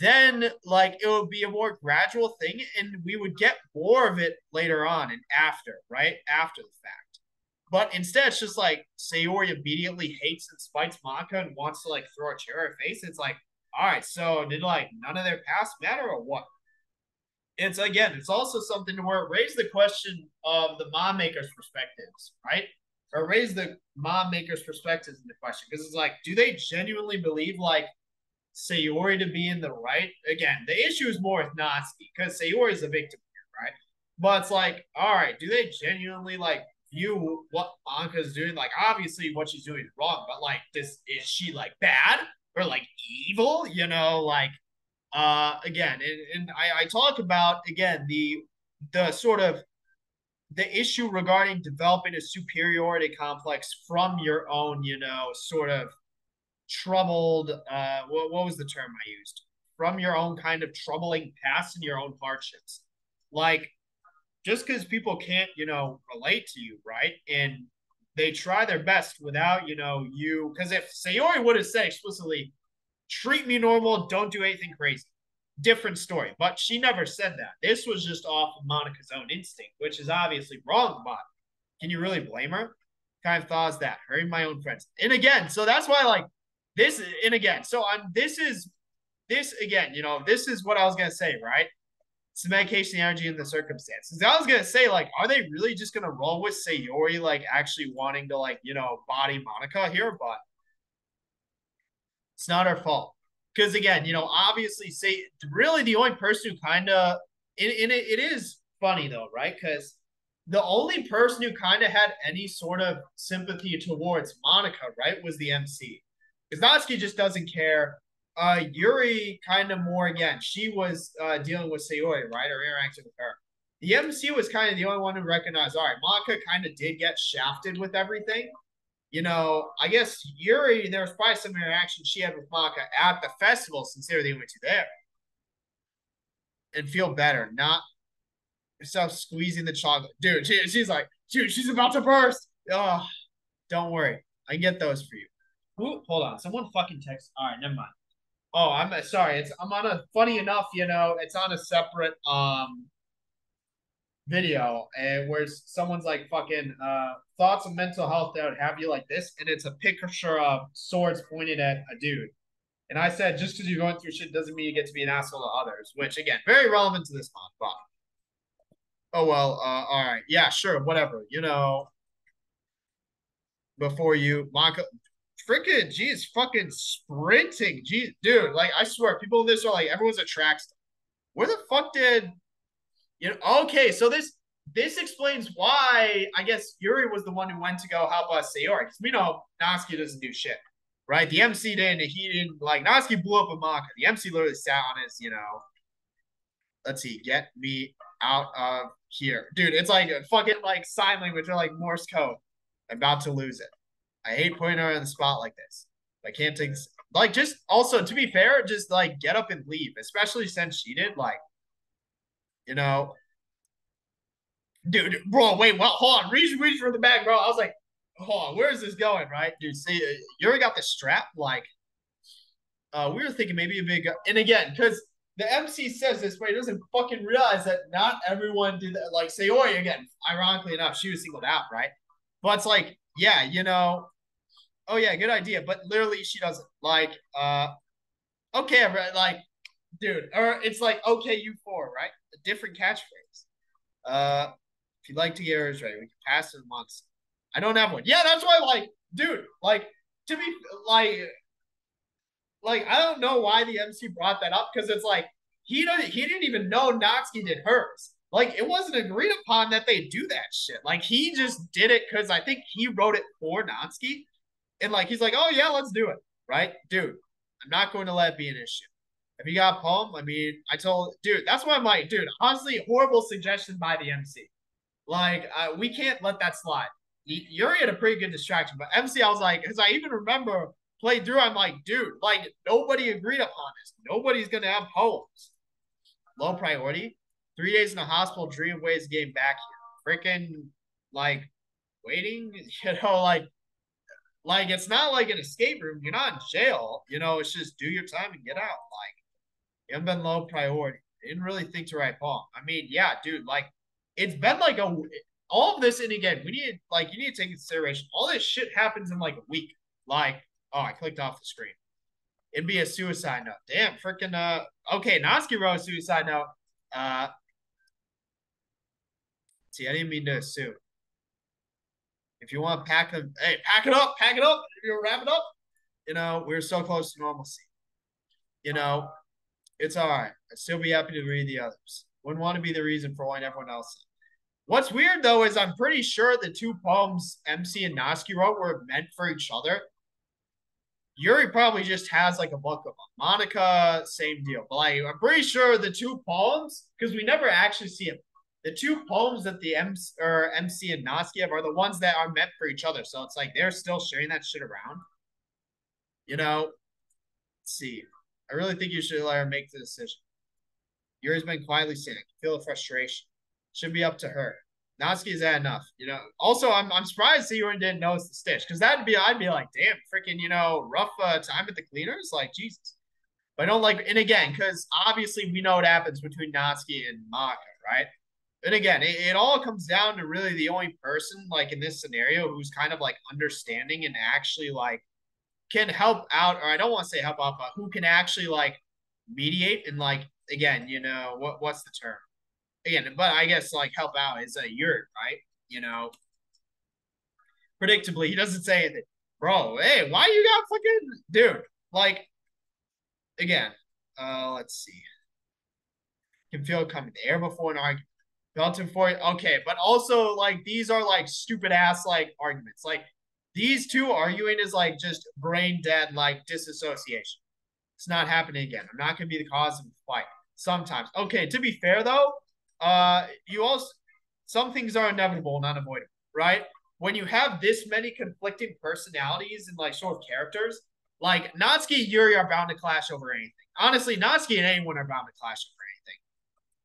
then like it would be a more gradual thing and we would get more of it later on and after right? After the fact. But instead it's just like sayori immediately hates and spites maka and wants to like throw a chair at her face. It's like all right so did like none of their past matter or what? It's again it's also something to where it raised the question of the mom makers perspectives right? Or raise the mom makers' perspectives in the question because it's like, do they genuinely believe like Sayori to be in the right? Again, the issue is more with Natsuki because Sayori is a victim here, right? But it's like, all right, do they genuinely like view what Anka's doing? Like, obviously, what she's doing is wrong, but like, this is she like bad or like evil? You know, like, uh, again, and, and I, I talk about again the the sort of the issue regarding developing a superiority complex from your own, you know, sort of troubled, uh, what, what was the term I used? From your own kind of troubling past and your own hardships. Like, just because people can't, you know, relate to you, right? And they try their best without, you know, you, because if Sayori would have said explicitly, treat me normal, don't do anything crazy different story. But she never said that. This was just off of Monika's own instinct, which is obviously wrong. But can you really blame her? Kind of thought that hurting my own friends. And again, so that's why like this. And again, so I'm. This is this again. You know, this is what I was gonna say, right? It's the medication, the energy, and the circumstances. I was gonna say, like, are they really just gonna roll with Sayori, like, actually wanting to, like, you know, body Monika here? But it's not her fault because again, you know, obviously, say really the only person who kind of, and it, it is funny though, right? Because the only person who kind of had any sort of sympathy towards Monika, right, was the MC. Natsuki just doesn't care. Uh, Yuri kind of more again. She was uh, dealing with Sayori, right, or interacting with her. The MC was kind of the only one who recognized. All right, Monika kind of did get shafted with everything, you know, I guess Yuri, there was probably some interaction she had with Maka at the festival since they were the only two there. And feel better, not yourself squeezing the chocolate. Dude, she, she's like, dude, she's about to burst. Oh, don't worry. I get those for you. Ooh, hold on. Someone fucking text. All right, never mind. Oh, I'm sorry. It's I'm on a funny enough, you know, it's on a separate um video and where someone's like fucking uh thoughts of mental health that would have you like this and it's a picture of swords pointed at a dude and i said just because you're going through shit doesn't mean you get to be an asshole to others which again very relevant to this month but oh well uh all right yeah sure whatever you know before you Monika freaking geez fucking sprinting geez dude like i swear people in this are like everyone's a track star where the fuck did you know, okay, so this this explains why I guess Yuri was the one who went to go help us Sayori because we know Natsuki doesn't do shit, right? The MC didn't. He didn't like Natsuki blew up a Maka. The MC literally sat on his, you know. Let's see, get me out of here, dude. It's like fucking like sign language or like Morse code. I'm about to lose it. I hate putting her on the spot like this. I can't take like just also to be fair, just like get up and leave, especially since she did like, you know, dude, bro, wait, well, hold on, reach, reach for the bag, bro. I was like, hold on, where is this going, right, dude? See, uh, you already got the strap, like, uh, we were thinking maybe a big, and again, because the MC says this, but he doesn't fucking realize that not everyone did that. Like Sayori, again, ironically enough, she was singled out, right? But it's like, yeah, you know, oh yeah, good idea, but literally she doesn't. Like, uh, okay, like, dude, or it's like, okay, you four, right? A different catchphrase. Uh, if you'd like to get yours right, we can pass it once. I don't have one. Yeah, that's why, like, dude, like, to be like, like I don't know why the MC brought that up because it's like he didn't he didn't even know Natsuki did hers. Like it wasn't agreed upon that they do that shit. Like he just did it because I think he wrote it for Natsuki. And like he's like, oh yeah, let's do it. Right? Dude, I'm not going to let it be an issue. If you got palm, I mean, I told dude, that's why I'm like, dude, honestly, horrible suggestion by the MC. Like, uh, we can't let that slide. Yuri had a pretty good distraction, but MC, I was like, because I even remember played through, I'm like, dude, like nobody agreed upon this. Nobody's gonna have poems. Low priority. Three days in the hospital, dream ways getting back here. Freaking like waiting, you know, like like it's not like an escape room. You're not in jail. You know, it's just do your time and get out. Like haven't been low priority. didn't really think to write poem. I mean, yeah, dude, like it's been like a all of this, and again, we need like you need to take consideration. All this shit happens in like a week. Like Oh, I clicked off the screen. It'd be a suicide note. Damn, freaking uh okay, Natsuki wrote a suicide note. Uh see, I didn't mean to assume. If you want to pack them, hey, pack it up, pack it up. If you wrap it up, you know, we're so close to normalcy. You know, it's all right. I'd still be happy to read the others. Wouldn't want to be the reason for why everyone else. What's weird though is I'm pretty sure the two poems MC and Natsuki wrote were meant for each other. Yuri probably just has like a book of them. Monika, same deal. But like, I'm pretty sure the two poems, because we never actually see them. The two poems that the MC or MC and have are the ones that are meant for each other. So it's like they're still sharing that shit around. You know, see. I really think you should let her make the decision. Yuri's been quietly saying, feel the frustration. Should be up to her. Natsuki is that enough? You know. Also, I'm I'm surprised Seorin didn't notice the stitch because that'd be I'd be like, damn, freaking, you know, rough uh, time at the cleaners, like Jesus. But I don't like, and again, because obviously we know what happens between Natsuki and Maka, right? And again, it, it all comes down to really the only person like in this scenario who's kind of like understanding and actually like can help out, or I don't want to say help out, but who can actually like mediate and like again, you know, what what's the term? again, but I guess like help out is a yurt, right? You know, predictably, he doesn't say anything. Bro, hey, why you got fucking dude? Like, again, uh, let's see. Can feel coming. The air before an argument. Belton for okay, but also like these are like stupid ass like arguments. Like these two arguing is like just brain dead like disassociation. It's not happening again. I'm not gonna be the cause of the fight. Sometimes. Okay, to be fair though, uh, you also some things are inevitable and unavoidable, right? When you have this many conflicting personalities and like sort of characters, like Natsuki and Yuri are bound to clash over anything. Honestly, Natsuki and anyone are bound to clash over anything.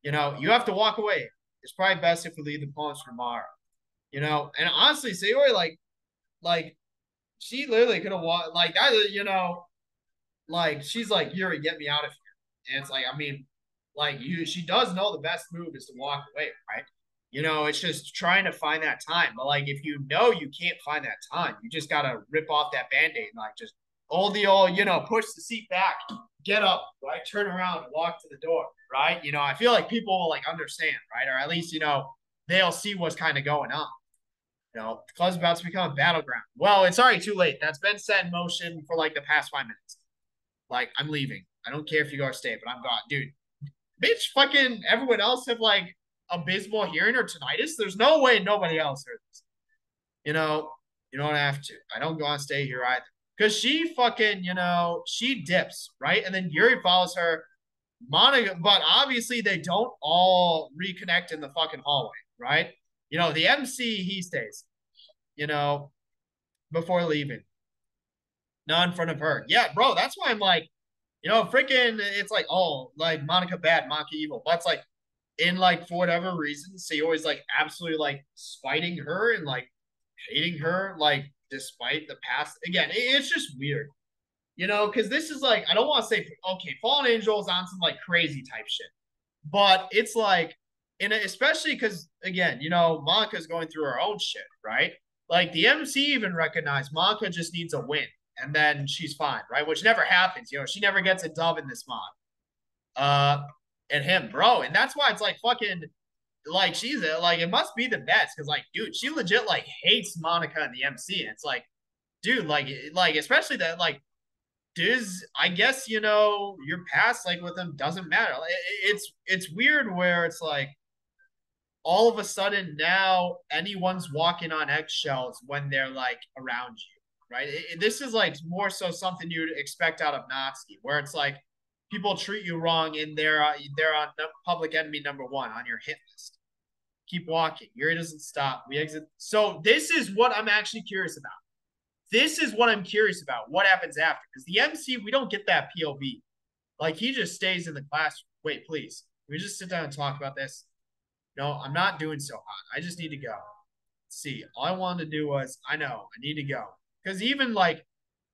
You know, you have to walk away. It's probably best if we leave the for tomorrow. You know, and honestly, Sayori, like, like, she literally could have walked, like, that, you know, like, she's like, Yuri, get me out of here. And it's like, I mean, like you, she does know the best move is to walk away, right? You know, it's just trying to find that time. But like, if you know you can't find that time, you just gotta rip off that band-aid and like just all the old, you know, push the seat back, get up, right, turn around, and walk to the door, right? You know, I feel like people will like understand, right, or at least you know they'll see what's kind of going on. You know, the club's about to become a battleground. Well, it's already too late. That's been set in motion for like the past five minutes. Like, I'm leaving. I don't care if you go or stay, but I'm gone, dude bitch, fucking everyone else have like abysmal hearing or tinnitus. There's no way nobody else heard this. You know, you don't have to. I don't go on stay here either. Because she fucking, you know, she dips, right? And then Yuri follows her. Monika, but obviously they don't all reconnect in the fucking hallway, right? You know, the MC, he stays, you know, before leaving. not in front of her. Yeah, bro, that's why I'm like, you know, freaking, it's like, oh, like Monika bad, Monika evil. But it's like, in like for whatever reason, so you always like absolutely like spiting her and like hating her, like despite the past. Again, it's just weird, you know, because this is like I don't want to say okay, Fallen Angels on some like crazy type shit, but it's like, in especially because again, you know, Monika's going through her own shit, right? Like the MC even recognized Monika just needs a win and then she's fine, right? Which never happens. You know, she never gets a dub in this mod. Uh, and him, bro, and that's why it's like fucking, like she's a, like it must be the best because like, dude, she legit like hates Monika and the MC. And it's like, dude, like, eh, like especially that like, does I guess you know your past like with them doesn't matter. It's it's weird where it's like all of a sudden now anyone's walking on eggshells when they're like around you right? It, this is like more so something you'd expect out of Natsuki, where it's like people treat you wrong and they're uh, they're on public enemy number one on your hit list. Keep walking. Yuri doesn't stop. We exit. So this is what I'm actually curious about. This is what I'm curious about. What happens after? Because the MC, we don't get that POV. Like he just stays in the classroom. Wait, please. Can we just sit down and talk about this? No, I'm not doing so hot. I just need to go. See, all I wanted to do was I know I need to go. Because even like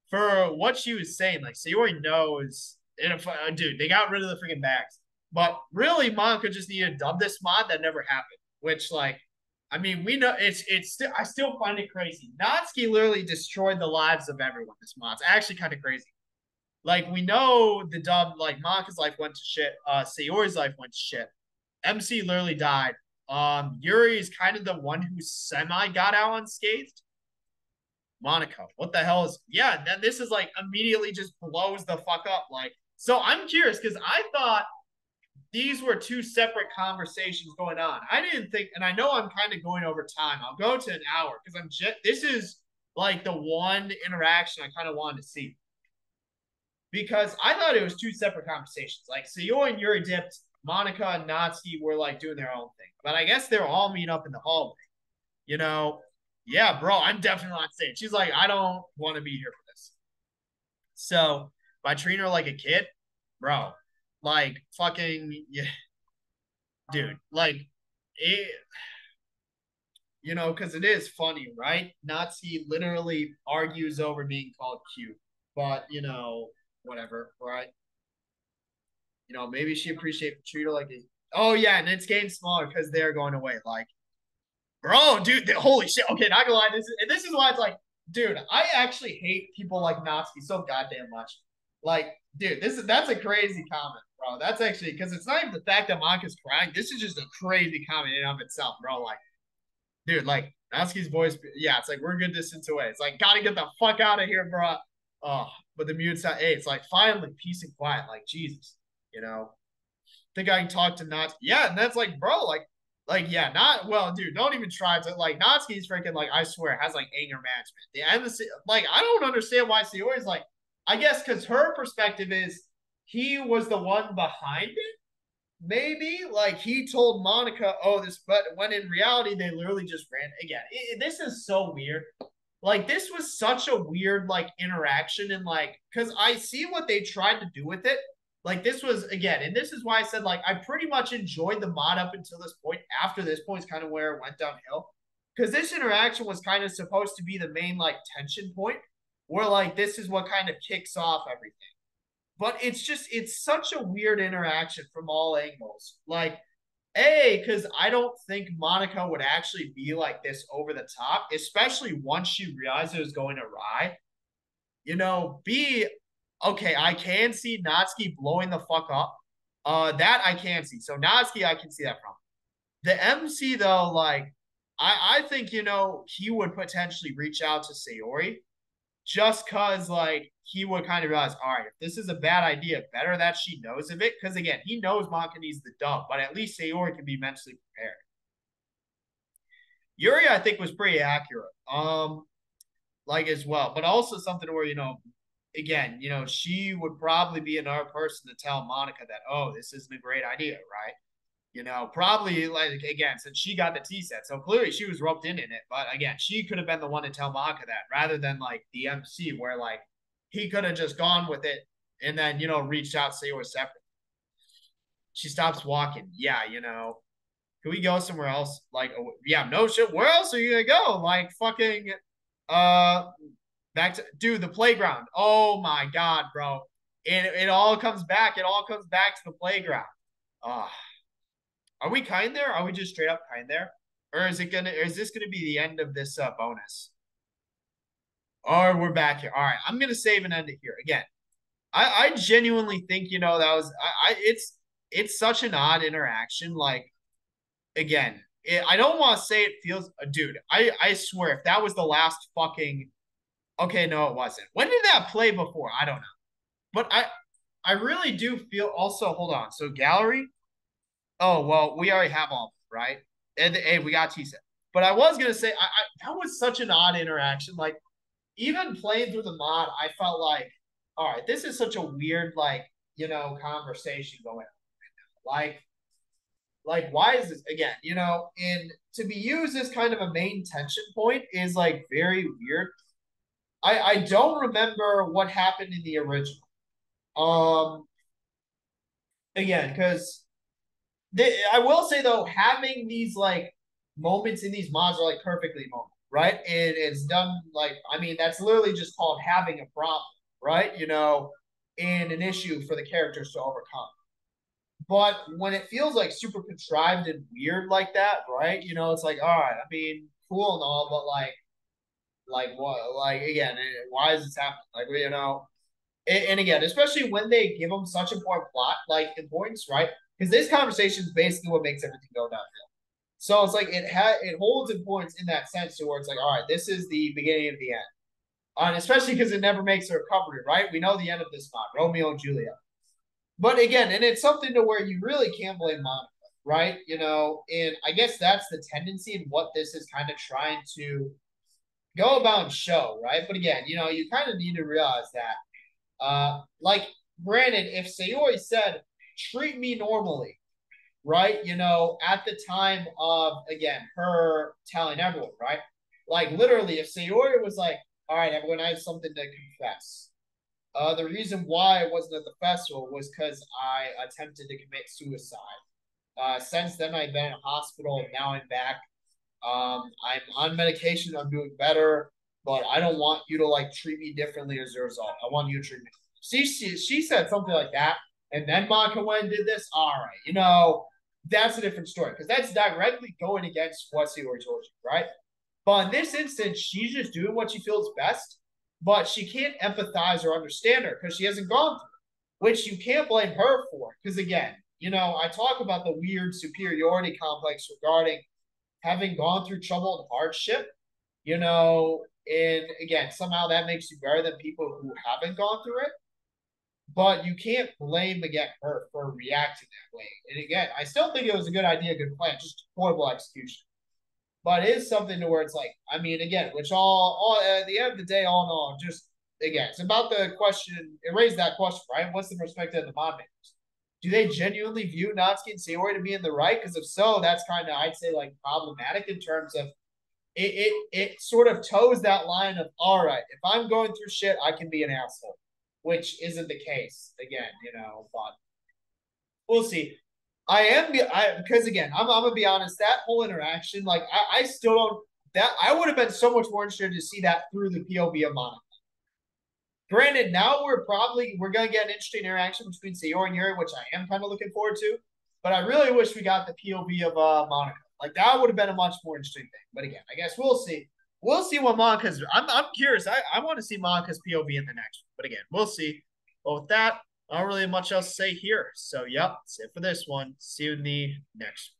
for what she was saying, like Sayori knows, and if, uh, dude, they got rid of the freaking bags. But really, Monika just needed to dub this mod that never happened. Which, like, I mean, we know it's it's I still find it crazy. Natsuki literally destroyed the lives of everyone. This mod's actually kind of crazy. Like we know the dub, like Monika's life went to shit. Uh, Sayori's life went to shit. MC literally died. Um, Yuri is kind of the one who semi got out unscathed. Monika, What the hell is yeah, then this is like immediately just blows the fuck up. Like, so I'm curious because I thought these were two separate conversations going on. I didn't think, and I know I'm kind of going over time. I'll go to an hour because I'm just this is like the one interaction I kind of wanted to see. Because I thought it was two separate conversations. Like Sayori and Yuri dipped, Monika and Natsuki were like doing their own thing. But I guess they're all meet up in the hallway. You know, yeah, bro, I'm definitely not staying. She's like, I don't want to be here for this. So by treating her like a kid, bro, like fucking yeah, dude, uh-huh. like it you know, because it is funny, right? Nazi literally argues over being called cute, but you know, whatever, right? You know, maybe she appreciate treat her like a oh yeah, and it's getting smaller because they're going away. Like bro, dude, the, holy shit. Okay, not gonna lie, this is this is why it's like, dude, I actually hate people like Natsuki so goddamn much. Like, dude, this is that's a crazy comment, bro. That's actually because it's not even the fact that Monika's crying. This is just a crazy comment in of itself, bro. Like, dude, like Natsuki's voice, yeah, it's like we're good distance away. It's like gotta get the fuck out of here, bro. Oh, but the mute sound, hey, it's like finally peace and quiet. Like Jesus, you know. Think I can talk to Natsuki? Yeah, and that's like, bro, like like, yeah, not well, dude. Don't even try to like Natsuki's freaking like I swear has like anger management. The embassy, like, I don't understand why Sayori's like. I guess because her perspective is he was the one behind it. Maybe like he told Monika, "Oh, this," but when in reality they literally just ran again. It, this is so weird. Like this was such a weird like interaction and like because I see what they tried to do with it, like this was again, and this is why I said like I pretty much enjoyed the mod up until this point. After this point is kind of where it went downhill. Because this interaction was kind of supposed to be the main like tension point, where like this is what kind of kicks off everything. But it's just it's such a weird interaction from all angles. Like, A, because I don't think Monika would actually be like this over the top, especially once she realized it was going awry. You know, B, okay, I can see Natsuki blowing the fuck up. Uh, that I can see. So Natsuki, I can see that from. The MC though, like, I I think you know he would potentially reach out to Sayori, just cause like he would kind of realize, all right, if this is a bad idea, better that she knows of it. Because again, he knows Monka needs the dub, but at least Sayori can be mentally prepared. Yuri, I think, was pretty accurate. Um, like as well, but also something where you know again, you know, she would probably be another person to tell Monika that, oh, this isn't a great idea, right? You know, probably like again, since she got the T set, so clearly she was roped in in it. But again, she could have been the one to tell Monika that rather than like the MC, where like he could have just gone with it and then you know reached out to Sayori separate. She stops walking. Yeah, you know, can we go somewhere else? Like, oh, yeah, no shit. Where else are you gonna go? Like, fucking, uh, back to dude the playground. Oh my god, bro. It it all comes back. It all comes back to the playground. Ah. Uh, are we kind there? Are we just straight up kind there? Or is it gonna is this gonna be the end of this uh, bonus? Or we're back here. All right, I'm gonna save and end it here. Again, I, I genuinely think, you know, that was I, I it's it's such an odd interaction. Like again, it, I don't want to say it feels uh, dude, I, I swear if that was the last fucking okay, no, it wasn't. When did that play before? I don't know. But I I really do feel also hold on. So gallery, Oh well, we already have all right, and hey, we got T-set. But I was gonna say, I, I that was such an odd interaction. Like even playing through the mod, I felt like, all right, this is such a weird like you know conversation going on. Like, like why is this again? You know, and to be used as kind of a main tension point is like very weird. I I don't remember what happened in the original. Um, again, because I will say though, having these like moments in these mods are like perfectly moment, right? And it's done like I mean that's literally just called having a problem, right? You know, and an issue for the characters to overcome. But when it feels like super contrived and weird like that, right? You know, it's like, all right, I mean, cool and all, but like, like what? Like again, eh, why is this happening? Like, you know, and, and again, especially when they give them such important plot like importance, right? Because this conversation is basically what makes everything go downhill. So it's like it had it holds importance in that sense to where it's like, all right, this is the beginning of the end. Uh, and especially because it never makes a recovery, right? We know the end of this spot, Romeo and Juliet. But again, and it's something to where you really can't blame Monika, right? You know, and I guess that's the tendency and what this is kind of trying to go about and show, right? But again, you know, you kind of need to realize that, uh, like, granted, if Sayori said, treat me normally, right? You know, at the time of, again, her telling everyone, right? Like, literally, if Sayori was like, all right, everyone, I have something to confess. Uh, the reason why I wasn't at the festival was because I attempted to commit suicide. Uh, since then, I've been in hospital. Now I'm back. Um, I'm on medication. I'm doing better, but I don't want you to like treat me differently as a result. I want you to treat me. See, she, she said something like that, and then and did this, all right, you know, that's a different story because that's directly going against what Sayori told you, right? But in this instance, she's just doing what she feels best, but she can't empathize or understand her because she hasn't gone through it, which you can't blame her for. Because again, you know, I talk about the weird superiority complex regarding having gone through trouble and hardship, you know, and again, somehow that makes you better than people who haven't gone through it. But you can't blame again her for reacting that way. And again, I still think it was a good idea, good plan, just horrible execution. But it is something to where it's like, I mean, again, which all, all at the end of the day, all in all, just again, it's about the question. It raised that question, right? What's the perspective of the mod makers? Do they genuinely view Natsuki and Sayori to be in the right? Because if so, that's kind of I'd say like problematic in terms of it, it it sort of toes that line of all right, if I'm going through shit, I can be an asshole which isn't the case again, you know, but we'll see. I am because again, I'm, I'm gonna be honest, that whole interaction, like I, I still don't that I would have been so much more interested to see that through the POV of Monika. Granted, now we're probably we're gonna get an interesting interaction between Sayori and Yuri, which I am kind of looking forward to. But I really wish we got the POV of uh, Monika. Like that would have been a much more interesting thing. But again, I guess we'll see we'll see what Monika's. I'm I'm curious. I, I want to see Monika's POV in the next one. But again, we'll see. But with that, I don't really much else to say here. So yep, that's it for this one. See you in the next one.